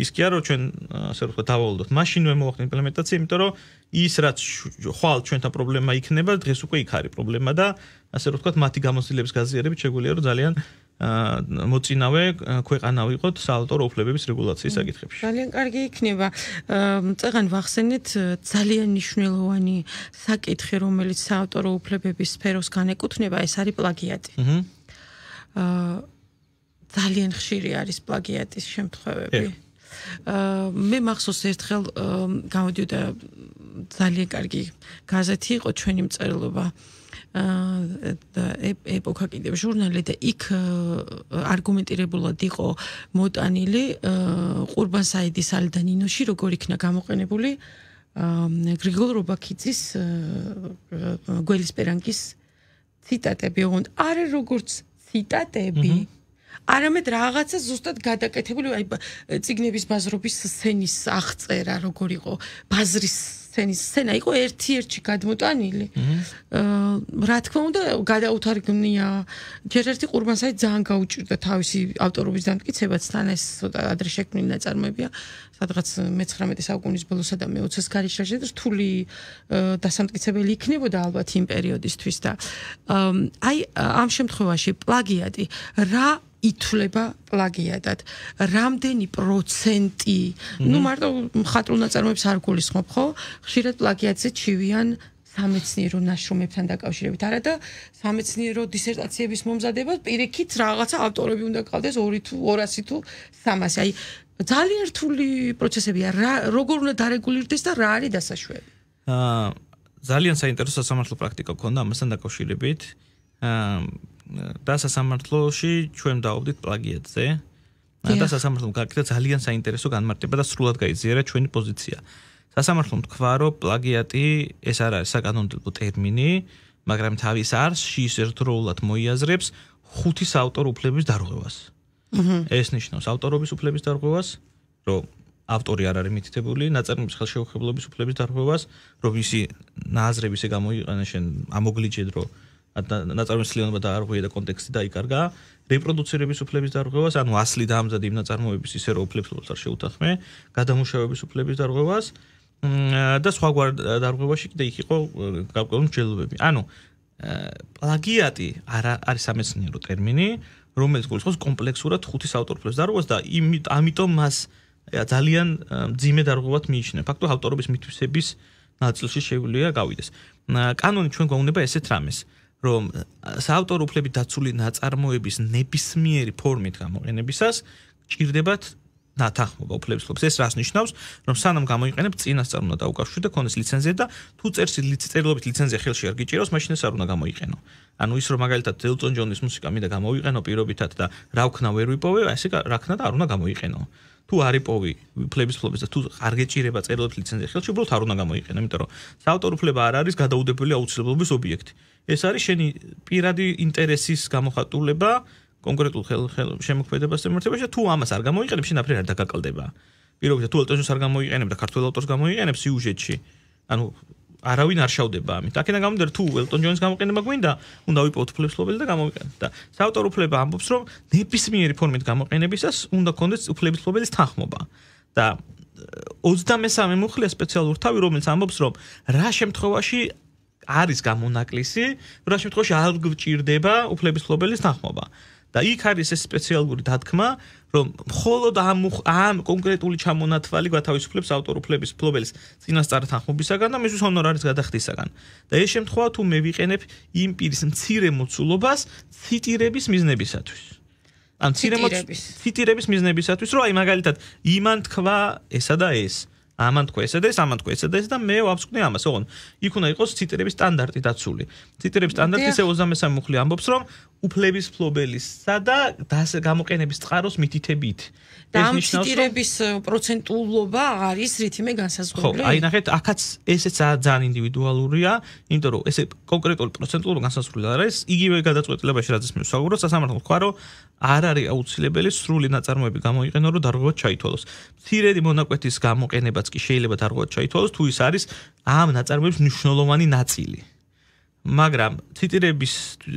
ის კი არა ჩვენ ასე რომ დავალოდოთ. მაშინვე მოახდინეთ იმპლემენტაცია, იმიტომ რომ ის რაც ხვალ ჩვენთან პრობლემა იქნება, დღეს უკვე იქ არის პრობლემა და ასე ვთქვათ, მათი გამოცდილების გაზიარებით შეგვიძლია რომ ძალიან მოწინავე ქვეყანა ვიყოთ საავტორო უფლებების რეგულაციის საკითხებში. ძალიან კარგი იქნება. წეგან ვახსენეთ ძალიან მნიშვნელოვანი საკითხი, რომელიც საავტორო უფლებების სფეროს განეკუთვნება, ეს არის პლაგიატი. აა ძალიან ხშირი არის პლაგიატის შემთხვევები. აა მე მახსოვს ერთხელ გამოდიოდა ძალიან კარგი გაზეთი იყო ჩვენი მწერლობა. და ეპოქა კიდევ ჟურნალი და იქ არგუმენტირებულად იყო მოტანილი ყურბან საიდის ალდანინოში როგორ იქნა გამოყენებული გრიგოლ რობაქიძის გველისპერანგის ციტატები ოღონდ არა როგორც ციტატები არამედ რაღაცა ზუსტად გადაკეთებული აი ციგნების ბაზრობის სცენის აღწერა როგორ იყო ბაზრის სცენის სცენა იყო ერთ-ერთი გადმოტანილი. აა რა თქმა უნდა, გადაუთარგმნია. ჯერ ერთი ყურბანსაი ძალიან გაუჭირდა თავისი ავტორობის დამტკიცებაც თან ეს ცოტა ადრე შექმნილი ნაწარმოებია, სადღაც მე-19 საუკუნის ბოლოსა და მე-20-ს გარიშაში და რთული დასამტკიცებელი იქნებოდა ალბათ იმ პერიოდისთვის და აი ამ შემთხვევაში პლაგიატი რა ითვლება პლაგიატად. რამდენი პროცენტი, ну მარტო მხატვრულ ნაწარმოებს არ გულისხმობ, ხო? ხშირად პლაგიატზე ჩივიან სამეცნიერო ნაშრომებთან დაკავშირებით. არა და სამეცნიერო დისერტაციების მომზადება პირიქით რაღაცა ავტორები უნდა ყავდეს 2 თუ 200 თუ 300. აი ძალიან რთული პროცესებია. რა როგორ უნდა დარეგულირდეს და რა არის დასაშვები? აა ძალიან საინტერესო სამართლო პრაქტიკა გქონდა ამასთან დაკავშირებით. აა და სასამართლოში ჩვენ დავდით პლაგიატზე. და სასამართლომ გაკეთა ძალიან საინტერესო განმარტება და სრულად გაიზიარა ჩვენი პოზიცია. სასამართლომ თქვა, რომ პლაგიატი ეს არ არის საკანონმდებლო ტერმინი, მაგრამ თავის არსში ერთდროულად მოიაზრებს ხუთი საავტორო უფლების დარღვევას. ეს ნიშნავს ავტორობის უფლების დარღვევას, რომ ავტორი არ არის მითითებული, ნაწარმოების ხელშეუხებლობის უფლების დარღვევას, რომ ისი ნაზრები ისე გამოიყენა შენ ამოგლიჯედ, რომ ნაწარმოების ლეონობა და არღვია და კონტექსტი დაიკარგა. რეპროდუცირების უფლების დარღვევას ანუ ასლი დაამზადი იმ ნაწარმოების ისე რომ უფლებს არ შეუთანხმე გადამუშავების უფლების დარღვევას. და სხვაგვარ დარღვევაში კიდე იქ იყო გარკვეული მსჯელობები ანუ პლაგიატი არ არის სამეცნიერო ტერმინი რომელიც გულისხმობს კომპლექსურად ხუთის ავტორობის დარღვევას და ამიტომ მას ძალიან ძიმე დარღვევად მიიჩნევ ფაქტობრივად ავტორობის მითვისების ნაწილში შეუძლია გავიდეს. კანონი ჩვენ გვაუნება ესეთ რამეს რომ საავტორო უფლებით დაცული ნაწარმოების ნებისმიერი ფორმით გამოყენებისას ჭირდებათ ნათახმობა უფლების ფლობს ეს რას ნიშნავს? რომ სანამ გამოიყენებ წინასწარ უნდა დაუკავშირდე ქონდეს ლიცენზია და თუ წერს ლიწერლობით ლიცენზია ხელში არ გიჭიროს მაშინ ეს არ უნდა გამოიყენო. ანუ ის რომ მაგალითად დელტონ ჯონის მუსიკა მინდა გამოიყენო პირობითად და რა ვქნა ვერ ვიპოვე ესე რა ქნა და არ უნდა გამოიყენო თუ არ იპოვი უფლების ფლობის და თუ არ გეჭირება წერლობით ლიცენზია ხელში უბრალოდ არ უნდა გამოიყენო იმიტომ რომ საავტორო უფლება არ არის გადაუდებელი აუცილებლობის ობიექტი. ეს არის შენი პირადი ინტერესის გამოხატულება კონკრეტულ ხელ შემოქმედებას შემოქმედებაში თუ ამას არ გამოიყენებ შენ აფრენ არ დაგაკლდება პირობითად თუ ელტონს არ გამოიყენებ და ქართულ ავტორს გამოიყენებ სიუჟეტში ანუ არავინ არ შავდება ამით. აქედან გამომდინარე თუ ელტონ ჯონის გამოყენება გვინდა, უნდა ვიპოვოთ უფლებსლობელი და გამოვიყენოთ. და საავტორო უფლება ამბობს, რომ ნებისმიერი ფორმით გამოყენებისას უნდა კონდეს უფლებსლობელის თანხმობა. და 23 მუხლია სპეციალურ თავი, რომელიც ამბობს, რომ რა შემთხვევაში არის გამონაკლისი, რა შემთხვევაში არ გჭირდება უფლების ფლობელის თანხმობა. და იქ არის ეს სპეციალური დათქმა, რომ მხოლოდ ამ ამ კონკრეტული ჩამონათვალი გათავისუფლებს ავტორუფლების ფლობელის წინასწარ თანხმობისაგან და მისთვის ჰონორარის გადახდისაგან. და ეს შემთხვევა თუ მე ვიყენებ იმ პირის მცირე მოცულობას ციტირების მიზნებისათვის. ან ციტირების ციტირების მიზნებისათვის, რომ აი მაგალითად იმან თქვა ესა და ეს. ამან თქვა ესა და ეს ამან თქვა ესა და ეს და მე ვაფსკვნე ამას ოღონ იქ უნდა იყოს ციტერების სტანდარტი დაცული ციტერების სტანდარტი ესე 23 მუხლი ამბობს რომ უფლების ფლობელისა და გამოყენების წყაროს მითითებით და ამ ციტირების პროცენტულობა არის რითიმე განსაზღვრული? ხო, აი ნახეთ, აქაც ესეც ძალიან ინდივიდუალურია, იმიტომ რომ ესე კონკრეტული პროცენტულობა განსაზღვრული არ არის, იგივე გადაწყვეტილებაში რაც მე ვსაუბრობ, სასამართლო თქვა რომ არ არის აუცილებელი სრული ნაწარმოები გამოიყენო, რომ დარღვევად ჩაითვალოს. მცირედი მონაკვეთის გამოყენებაც კი შეიძლება დარღვევად ჩაითვალოს, თუ ის არის ამ ნაწარმოების მნიშვნელოვანი ნაწილი. მაგრამ ციტირების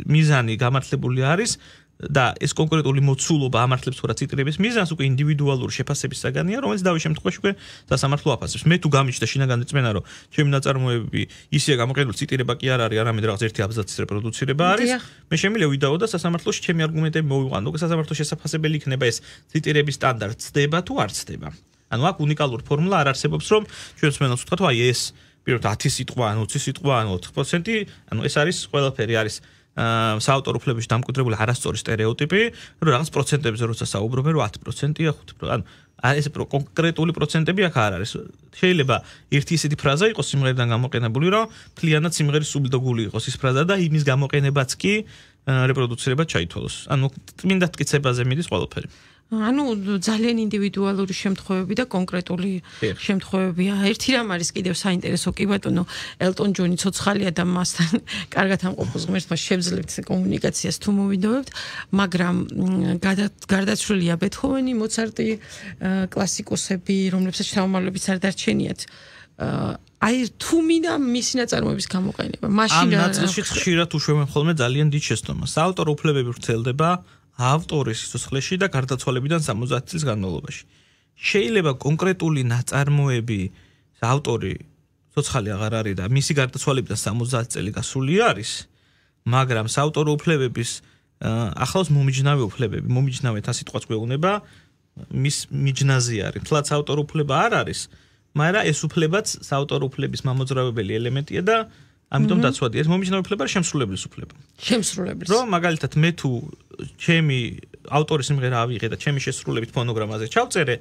მიზანი გამართლებული არის და ეს კონკრეტული მოცულობა ამართლებს თუ რა ციტრების მიზანს უკვე ინდივიდუალური შეფასების საგანია, რომელიც დავი შემთხვევაში უკვე სასამართლო აფასებს. მე თუ გამიჩნდა შინაგანი წმენა, რომ ჩემი ნაწარმოებები ისეა გამოყენებული ციტრება კი არ არის, არამედ რაღაც ერთი აბზაცის რეპროდუცირება არის, მე შემიძლია ვიდაო და სასამართლოში ჩემი არგუმენტები მოვიყვანო. უკვე სასამართლო შესაძლებელი იქნება ეს ციტრების სტანდარტი ცდება თუ არ ცდება. ანუ აქ უნიკალური ფორმულა არ არსებობს, რომ ჩვენ მსმენელს ვთქვა თუ აი ეს პირობთ 10 სიტყვა ან 20 სიტყვა ან 4%, ანუ ეს არის ყველაფერი არის საავტორო უფლებებში დამკვიდრებული არასწორი стереოტიპი, რომ რაღაც პროცენტებზე როცა საუბრობენ, რომ 10%-ია, 5%, ანუ ეს კონკრეტული პროცენტები აქ არ არის. შეიძლება ერთი ისეთი ფრაზა იყოს სიმღერიდან გამოყენებული, რომ მთლიანად სიმღერის სუბდოგული იყოს ის ფრაზა და იმის გამოყენებაც კი რეპროდუცირება ჩაითვალოს. ანუ წმინდა მტკიცებაზე მიდის ყველაფერი. ანუ ძალიან ინდივიდუალური შემთხვევები და კონკრეტული შემთხვევებია. ერთი რამ არის კიდევ საინტერესო კი ბატონო, ელტონ ჯონი ცოცხალია და მასთან კარგად ამყოფოს ღმერთს, მას შევძლებთ კომუნიკაციას თუ მოვიდოვებთ, მაგრამ გარდაცვლილია ბეთჰოვენი, მოცარტი, კლასიკოსები, რომლებსაც თავმალებით არ დარჩენიათ. აი თუ მინდა მისი ნაწარმოების გამოყენება, მაშინ ამ ნაწილში ხშირად უშვებენ ხოლმე ძალიან დიდ შეცდომას. საავტორო უფლებები ვრცელდება ავტორის სიცოცხლეში და გარდაცვალებიდან 70 წლის განმავლობაში. შეიძლება კონკრეტული ნაწარმოები ავტორი სოციალი აღარ არის და მისი გარდაცვალებიდან 70 წელი გასული არის, მაგრამ საავტორო უფლებების ახლავს მომიჯნავე უფლებები, მომიჯნავე თა სიტყვაც გვეუბნება მის მიჯნაზე არის. თლაც ავტორო უფლება არ არის, მაგრამ ეს უფლებაც საავტორო უფლების მამოძრავებელი ელემენტია და ამიტომ დაცვადია ეს მომიჯნავე უფლება შემსრულებლის უფლება. შემსრულებლის. რომ მაგალითად მე თუ ჩემი ავტორის სიმღერა ავიღე და ჩემი შესრულებით ფონოგრამაზე ჩავწერე,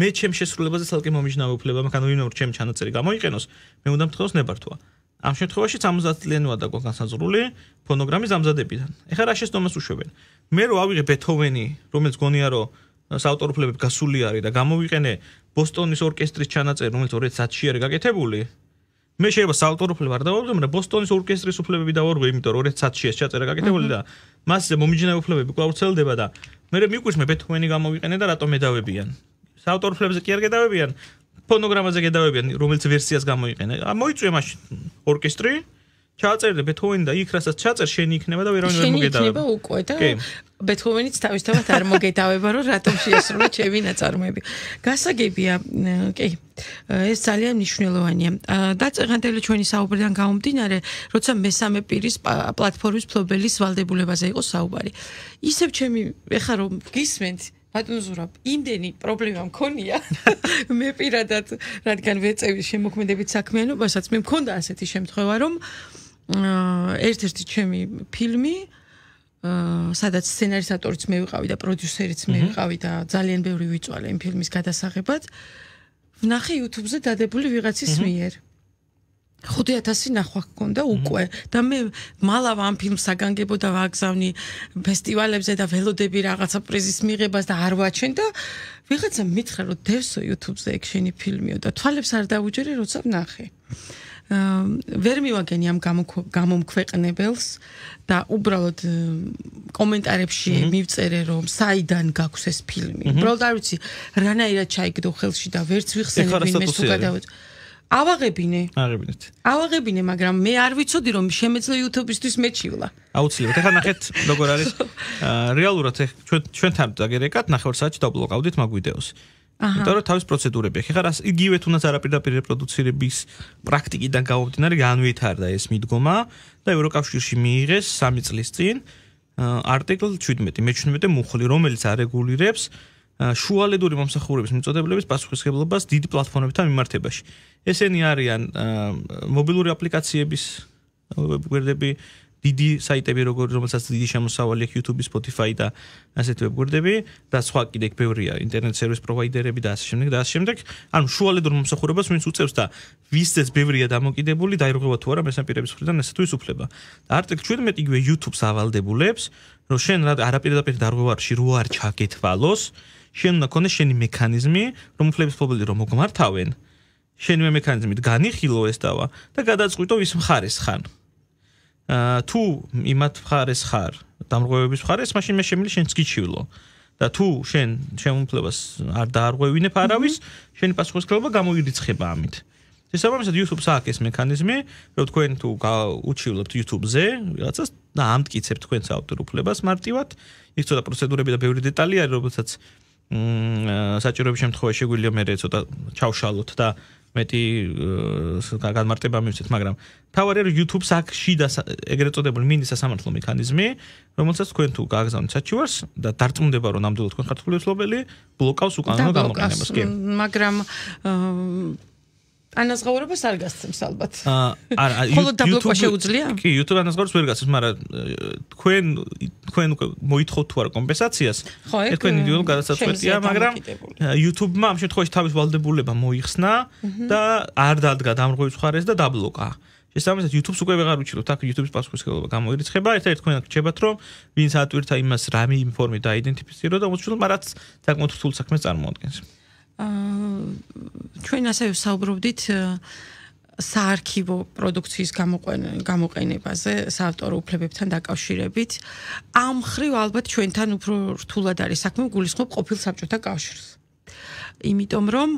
მე ჩემ შესრულებაზე ცალკე მომიჯნავე უფლება მაქვს, ანუ ვინმე რომ ჩემი ჩანაწერი გამოიყენოს, მე უნდა მთხოვოს ნებართვა. ამ შემთხვევაში 70 წლიანია და კონსანსაზრული ფონოგრამის ამზადებიდან. ეხლა რა შეცდომას უშვებენ? მე რო ავიღე ბეთჰოვენი, რომელიც გონია რომ საავტორო უფლებები გასული არის და გამოვიყენე ბოსტონის ორკესტრის ჩანაწერი, რომელიც 2 საათში არის გაკეთებული, მე შეიძლება საავტორო უფლება არ დავაბრუნო, მაგრამ ბოსტონის ორკესტრის უფლებები დავარღვე, იმიტომ რომ 2 საათშია ჩაწერა გაკეთებული და მასზე მომიჯნავე უფლებები კვლავ ვრცელდება და მე მეკვირს მე ბეთჰოვენი გამოვიყენე და რატომ მედავებიან? საავტორო უფლებებზე კი არ გედავებიან? ფონოგრამაზე გედავებიან, რომელიც ვერსიას გამოიყენე. ა მოიწვია მაშინ ორკესტრი ჩაწერდე ბეთჰოვენი და იქ რასაც ჩაწერ შენი იქნება და ვერავინ ვერ მოგედავება. შენი იქნება უკვე და ბეთჰოვენიც თავისთავად არ მოგედავება რომ რატომ შეასრულა ჩემი ნაწარმოები. გასაგებია, კი. ეს ძალიან მნიშვნელოვანია. დაწეღანდელი ჩვენი საუბრიდან გამომდინარე, როცა მესამე პირის პლატფორმის ფლობელის ვალდებულებაზე იყო საუბარი. ისევ ჩემი ეხა რომ გისმენთ ბატონ ზურაბ, იმდენი პრობლემა მქონია. მე პირადად, რადგან ვეწევი შემოქმედებით საქმიანობასაც, მე მქონდა ასეთი შემთხვევა, რომ ერთ-ერთი ჩემი ფილმი სადაც სცენარისატორიც მე ვიყავი და პროდიუსერიც მე ვიყავი და ძალიან ბევრი ვიწვალე იმ ფილმის გადასაღებად. ვნახე YouTube-ზე დადებული ვიღაცის მიერ. 5000 ნახვა ჰქონდა უკვე. და მე მალავ ამ ფილმს აგანგებო და ვაგზავნი ფესტივალებზე და ველოდები რაღაცა პრიზის მიღებას და არ ვაჩენ და ვიღაცა მითხრა რომ დევსო YouTube-ზე ექშენი ფილმიო და თვალებს არ დაუჯერე როცა ვნახე ვერ მივაგენი ამ გამომქვეყნებელს და უბრალოდ კომენტარებში მივწერე რომ საიდან გაქვს ეს ფილმი. უბრალოდ არ ვიცი რანაირად ჩაიგდო ხელში და ვერც ვიხსენებ იმეს თუ გადავეც. ავაღებინე. აღებინეთ. ავაღებინე, მაგრამ მე არ ვიცოდი რომ შემეძლო YouTube-ისთვის მეჩივლა. აუცილებლად. ეხლა ნახეთ როგორ არის რეალურად ჩვენ ჩვენთან დაგერეკათ ნახევარ საათში დაბლოკავდით მაგ ვიდეოს. იმიტომ რომ თავის პროცედურები აქვს. ეხლა იგივე თუნდაც არაპირდაპირ რეპროდუცირების პრაქტიკიდან გამომდინარე განვითარდა ეს მიდგომა და ევროკავშირში მიიღეს 3 წლის წინ არტიკლ 17 მე-17 მუხლი, რომელიც არეგულირებს შუალედური მომსახურების მიწოდებლების პასუხისმგებლობას დიდ პლატფორმებთან მიმართებაში. ესენი არიან მობილური აპლიკაციების ვებგვერდები დიდი საიტები როგორ რომელსაც დიდი შემოსავალი აქვს YouTube, Spotify და ასეთი ვებგვერდები და სხვა კიდე ბევრია ინტერნეტ სერვის პროვაიდერები და ასე შემდეგ და ასე შემდეგ. ანუ შუალედურ მომსახურებას ვინც უწევს და ვისცეც ბევრია დამოკიდებული, დაირღვევა თუ არა მესამპირების მხრიდან ესეთვის უფლება. და არტიკლ 17 იგივე YouTube-ს ავალდებულებს, რომ შენ რა არაპირდაპირ დარღვევაში რო არ ჩაგეთვალოს, შენ უნდა ქონდეს შენი მექანიზმი, რომ უფლების ფლობელი რომ მოგმართავენ. შენი მექანიზმით განიხილო ეს დავა და გადაწყვიტო ვის მხარეს ხარ. თუ იმათ მხარეს ხარ, დამრღვევების მხარეს, მაშინ მე შემილი შენც გიჩივლო. და თუ შენ შემომფლებას არ დაარღვევინებ არავის, შენი პასუხისმგებლობა გამოირიცხება ამით. შესაბამისად YouTube-ს აქვს ეს მექანიზმი, რომ თქვენ თუ უჩივლობთ YouTube-ზე, რაღაცას და ამტკიცებთ თქვენს ავტორ უფლებას მარტივად, იქ ცოტა პროცედურები და ბევრი დეტალი არის, რომელსაც მ საჭიროების შემთხვევაში შეგვიძლია მე ცოტა ჩავშალოთ და მეტი განმარტება მივცეთ, მაგრამ თავარი არის YouTube-ს აქ შიდა ეგრეთ წოდებული მინი სასამართლო მექანიზმი, რომელსაც თქვენ თუ გააგზავნეთ საჩივარს და დარწმუნდება რომ ნამდვილად თქვენ ქართული ფლობელი ბლოკავს უკანონო გამოყენებას, კი. მაგრამ ანაზღაურებას არ გასცემს ალბათ. აა არა, YouTube დაბლოკვა შეუძლია? კი, YouTube ანაზღაურებს ვერ გასცემს, მაგრამ თქვენ თქვენ მოითხოვთ თუ არა კომპენსაციას? თქვენ ინდივიდუალურ გადასაწყვეტია, მაგრამ YouTube-მა ამ შემთხვევაში თავის ვალდებულება მოიხსნა და არ დადგა დამრღვევის მხარეს და დაბლოკა. შესაბამისად YouTube-ს უკვე ვეღარ უჩილებთ, აქ YouTube-ის პასუხისმგებლობა გამოირიცხება, ერთ-ერთ თქვენ გრჩებათ, რომ ვინც ატვირთა იმას რამე ინფორმი დაიდენტიფიციროს და მოწვიოს, მაგრამ საკმაოდ რთულ საქმეს წარმოადგენს. ჩვენ ასე ვსაუბრობდით საარქივო პროდუქციის გამოყენებაზე, საავტორო უფლებებთან დაკავშირებით. ამ ხრივ ალბათ ჩვენთან უფრო რთულად არის საქმე, გულისხმობ ყოფილ საბჭოთა კავშირს. იმიტომ რომ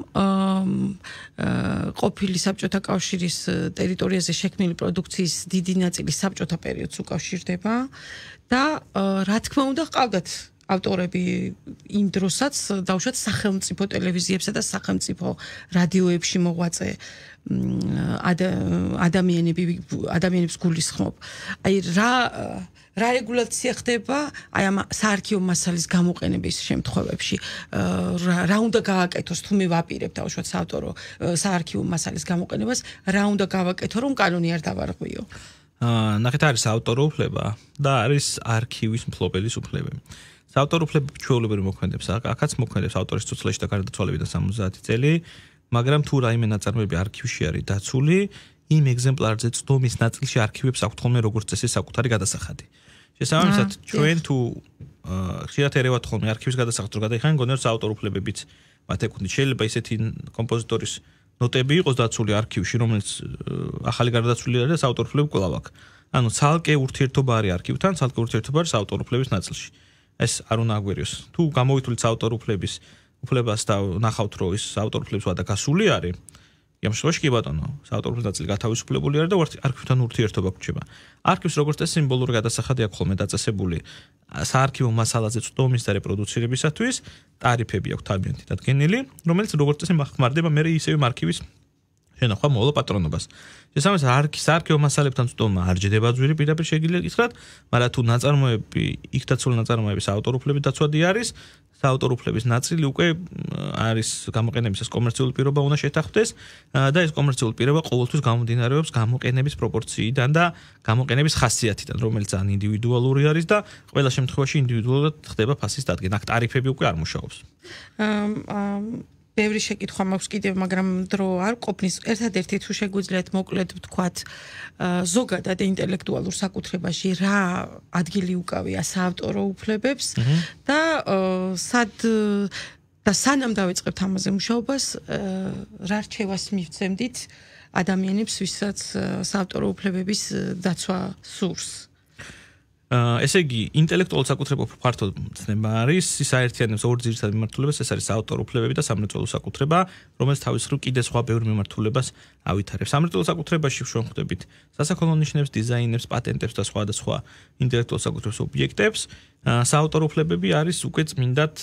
ყოფილი საბჭოთა კავშირის ტერიტორიაზე შექმნილი პროდუქციის დიდი ნაწილი საბჭოთა პერიოდს უკავშირდება და რა თქმა უნდა ყავდათ ავტორები იმ დროსაც დაუშვათ სახელმწიფო ტელევიზიებსა და სახელმწიფო რადიოებში მოღვაწე ადამიანები ადამიანებს გულისხმობ. აი რა რა რეგულაცია ხდება აი ამ საარქივო მასალის გამოყენების შემთხვევებში? რა უნდა გააკეთოს? თუ მე ვაპირებ დაუშვათ საავტორო საარქივო მასალის გამოყენებას რა უნდა გავაკეთო? რომ კანონი არ დავარღვიო? აა ნახეთ არის ავტორო უფლება და არის არქივის მფლობელის უფლებები საავტორო უფლებები ჩვეულებრივ მოქმედებს აქაც მოქმედებს ავტორის ცოცხლეში და გარდაცვალებიდან 70 წელი მაგრამ თუ რაიმე ნაწარმოები არქივში არის დაცული იმ ეგზემპლარზე წდომის ნაწილში არქივებს აქვთ ხოლმე როგორც წესი საკუთარი გადასახადი. შესაბამისად ჩვენ თუ ხშირად ერევათ ხოლმე არქივის გადასახადს რომ გადაიხიან გონერს ავტორო უფლებებიც მათ ეკუთვნით შეიძლება ისეთი კომპოზიტორის ნოტები იყოს დაცული არქივში რომელიც ახალი გარდაცვლილი არის და ავტორო უფლებები კვლავ აქვს ანუ ცალკე ურთიერთობა არის არქივთან ცალკე ურთიერთობა არის ავტორო უფლების ნაწილში ეს არ უნდა აგვერიოს. თუ გამოითვლით ავტორ უფლების უფლებას და ნახავთ რომ ის ავტორ უფლებს ვადა გასული არის, იმ შემთხვევაში კი ბატონო, ავტორ უფლების ნაწილი გათავისუფლებული არის და არქივთან ურთიერთობა გრჩება. არქივს როგორც ეს სიმბოლური გადასახადი აქვს ხოლმე დაწესებული საარქივო მასალაზე წვდომის და რეპროდუცირებისათვის, ტარიფები აქვს თავიანთი დადგენილი, რომელიც როგორც წესი მახმარდება მე ისევ არქივის შენახვა მოვალ პატრონობას. შესაბამისად არქის არქეო მასალებთან წვდომა არ ჯდება ძვირი პირდაპირ შეგიძლიათ გითხრათ, მაგრამ თუ ნაწარმოები, იქ დაცული ნაწარმოების ავტორუფლების დაცვადი არის, საავტორუფლების ნაწილი უკვე არის გამოყენებისას კომერციული პირობა უნდა შეთანხმდეს და ეს კომერციული პირობა ყოველთვის გამომდინარეობს გამოყენების პროპორციიდან და გამოყენების ხასიათიდან, რომელიც ან ინდივიდუალური არის და ყველა შემთხვევაში ინდივიდუალურად ხდება ფასის დადგენა. აქ ტარიფები უკვე არ მუშაობს. ბევრი შეკითხვა მაქვს კიდევ, მაგრამ დრო არ ყოფნის. ერთადერთი თუ შეგვიძლიათ მოკლედ ვთქვათ, ზოგადად ინტელექტუალურ საკუთრებაში რა ადგილი უკავია საავტორო უფლებებს და სად და სანამ დავიწყებთ ამაზე მუშაობას, რა რჩევას მივცემდით ადამიანებს, ვისაც საავტორო უფლებების დაცვა სურს? ესე იგი, ინტელექტუალურ საკუთრებათა ფართო ცნება არის, ის აერთიანებს ორ ძირითად მიმართულებას, ეს არის ავტორ უფლებები და სამრეწველო საკუთრება, რომელიც თავის მხრივ კიდე სხვა ბევრ მიმართულებას ავითარებს. სამრეწველო საკუთრებაში ჩვენ ხვდებით სასაქონლო ნიშნებს, დიზაინებს, პატენტებს და სხვა და სხვა ინტელექტუალურ საკუთრების ობიექტებს. საავტორ უფლებები არის უკვე წმინდად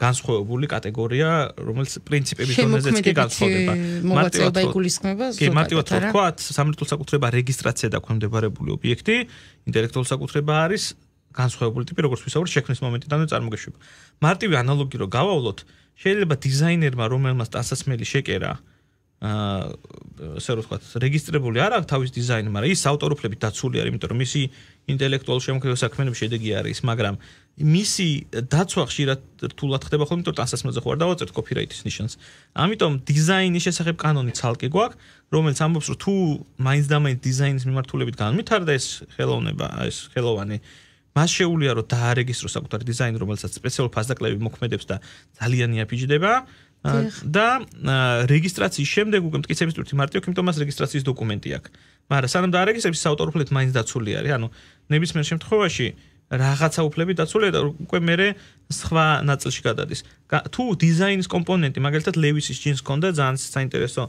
განსხვავებული კატეგორია, რომელიც პრინციპების დონეზეც კი განსხვავდება. მარტივად იგულისხმება ზოგადად. კი, მარტივად თქვა, სამრეწველო საკუთრება რეგისტრაცია დაქვემდებარებული ობიექტი, ინტელექტუალურ საკუთრება არის განსხვავებული ტიპი, როგორც ვისაუბრეთ, შექმნის მომენტიდან წარმოგვეშვება. მარტივი ანალოგი რო გავავლოთ, შეიძლება დიზაინერმა, რომელმაც დასასმელი შეკერა, აა აა ესე რომ ვთქვათ, რეგისტრირებული არ აქვს თავის დიზაინი, მაგრამ ის ავტორუფლებით დაცული არის, იმიტომ რომ მისი ინტელექტუალ შემოქმედებო საქმიანობის შედეგი არის, მაგრამ მისი დაცვა ხშირად რთულად ხდება ხოლმე, იმიტომ რომ ტანსაცმელზე ხო არ დავაწერთ კოპირაიტის ნიშანს. ამიტომ დიზაინის შესახებ კანონი ცალკე გვაქვს, რომელიც ამბობს, რომ თუ მაინც და მაინც დიზაინის მიმართულებით განვითარდა ეს ხელოვნება, ეს ხელოვანი მას შეუძლია რომ დაარეგისტროს საკუთარი დიზაინი, რომელსაც სპეციალურ ფასდაკლები მოქმედებს და ძალიან იაფიჯდება. აა და რეგისტრაციის შემდეგ უკვე მტკიცების თურთი მარტივ, იმიტომ მას რეგისტრაციის დოკუმენტი აქვს. მაგრამ სანამ დაარეგისტრებს საავტორფლეთ მაინც დაცული არის. ანუ ნებისმიერ შემთხვევაში რაღაცა უფლები დაცულია და უკვე მე სხვა ნაწილში გადადის. თუ დიზაინის კომპონენტი, მაგალითად ლევისის ჯინს კონდა ძალიან საინტერესო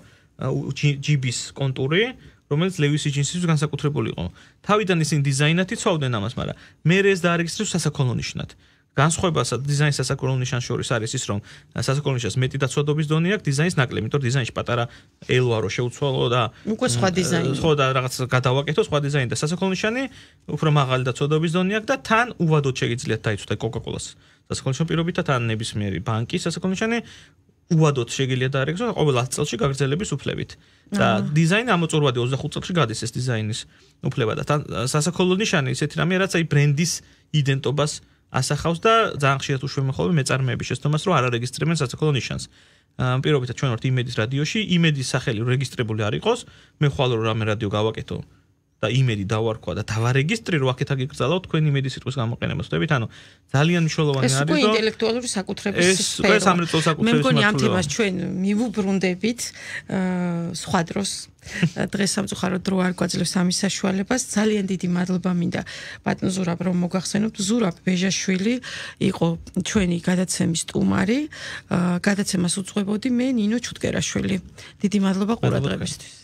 ჯიბის კონტური, რომელიც ლევისის ჯინსისთვის განსაკუთრებული იყო. თავიდან ისინი დიზაინად იცავდნენ ამას, მაგრამ მე ეს დაარეგისტრებს სასაქონლო ნიშნად. განსხვავებასა დიზაინის სასაკურნალო ნიშანს შორის არის ის რომ სასაკურნალო ნიშანს მეტი დაცვადობის დონე აქვს დიზაინის ნაკლები, იმიტომ დიზაინში პატარა ელვარო შეუცვალო და უკვე სხვა დიზაინი. ხო და რაღაც გადავაკეთო სხვა დიზაინი და სასაკურნალო ნიშანი უფრო მაღალი დაცვადობის დონე აქვს და თან უვადოდ შეგიძლიათ დაიცვათ კოკაკოლას. სასაკურნალო ნიშანი პირობითად თან ნებისმიერი ბანკის სასაკურნალო ნიშანი უვადოდ შეგიძლიათ დაარეგისტროს ყოველ 10 წელში გაგრძელების უფლებით. და დიზაინი ამოწურვადი 25 წელში გადის ეს დიზაინის უფლება და თან სასაკურნალო ნიშანი ისეთი რამეა რაც აი ბრენდის იდენტობას ასახავს და ძალიან ხშირად უშვებენ ხოლმე მეწარმეების შეცდომას, რომ არ არეგისტრირებენ სასაქონლო ნიშანს. პირობითად ჩვენ ვართ იმედის რადიოში, იმედის სახელი რეგისტრირებული არ იყოს, მე ხვალ რომ რამე რადიო გავაკეთო და იმედი დავარქვა და დავარეგისტრირო, აქეთ აგიკრძალო თქვენ იმედის სიტყვის გამოყენებას. ხდებით, ანუ ძალიან მნიშვნელოვანი არის, რომ ეს უკვე ინტელექტუალური საკუთრების სფერო. ეს სამრეწველო საკუთრების მე მგონი ამ თემას ჩვენ მივუბრუნდებით აა სხვა დროს დღეს სამწუხაროდ დრო არ გვაძლევს ამის საშუალებას. ძალიან დიდი მადლობა მინდა ბატონ ზურაბ რომ მოგახსენოთ. ზურაბ ბეჟაშვილი იყო ჩვენი გადაცემის სტუმარი. გადაცემას უძღვებოდი მე ნინო ჩუტკერაშვილი. დიდი მადლობა ყურადღებისთვის.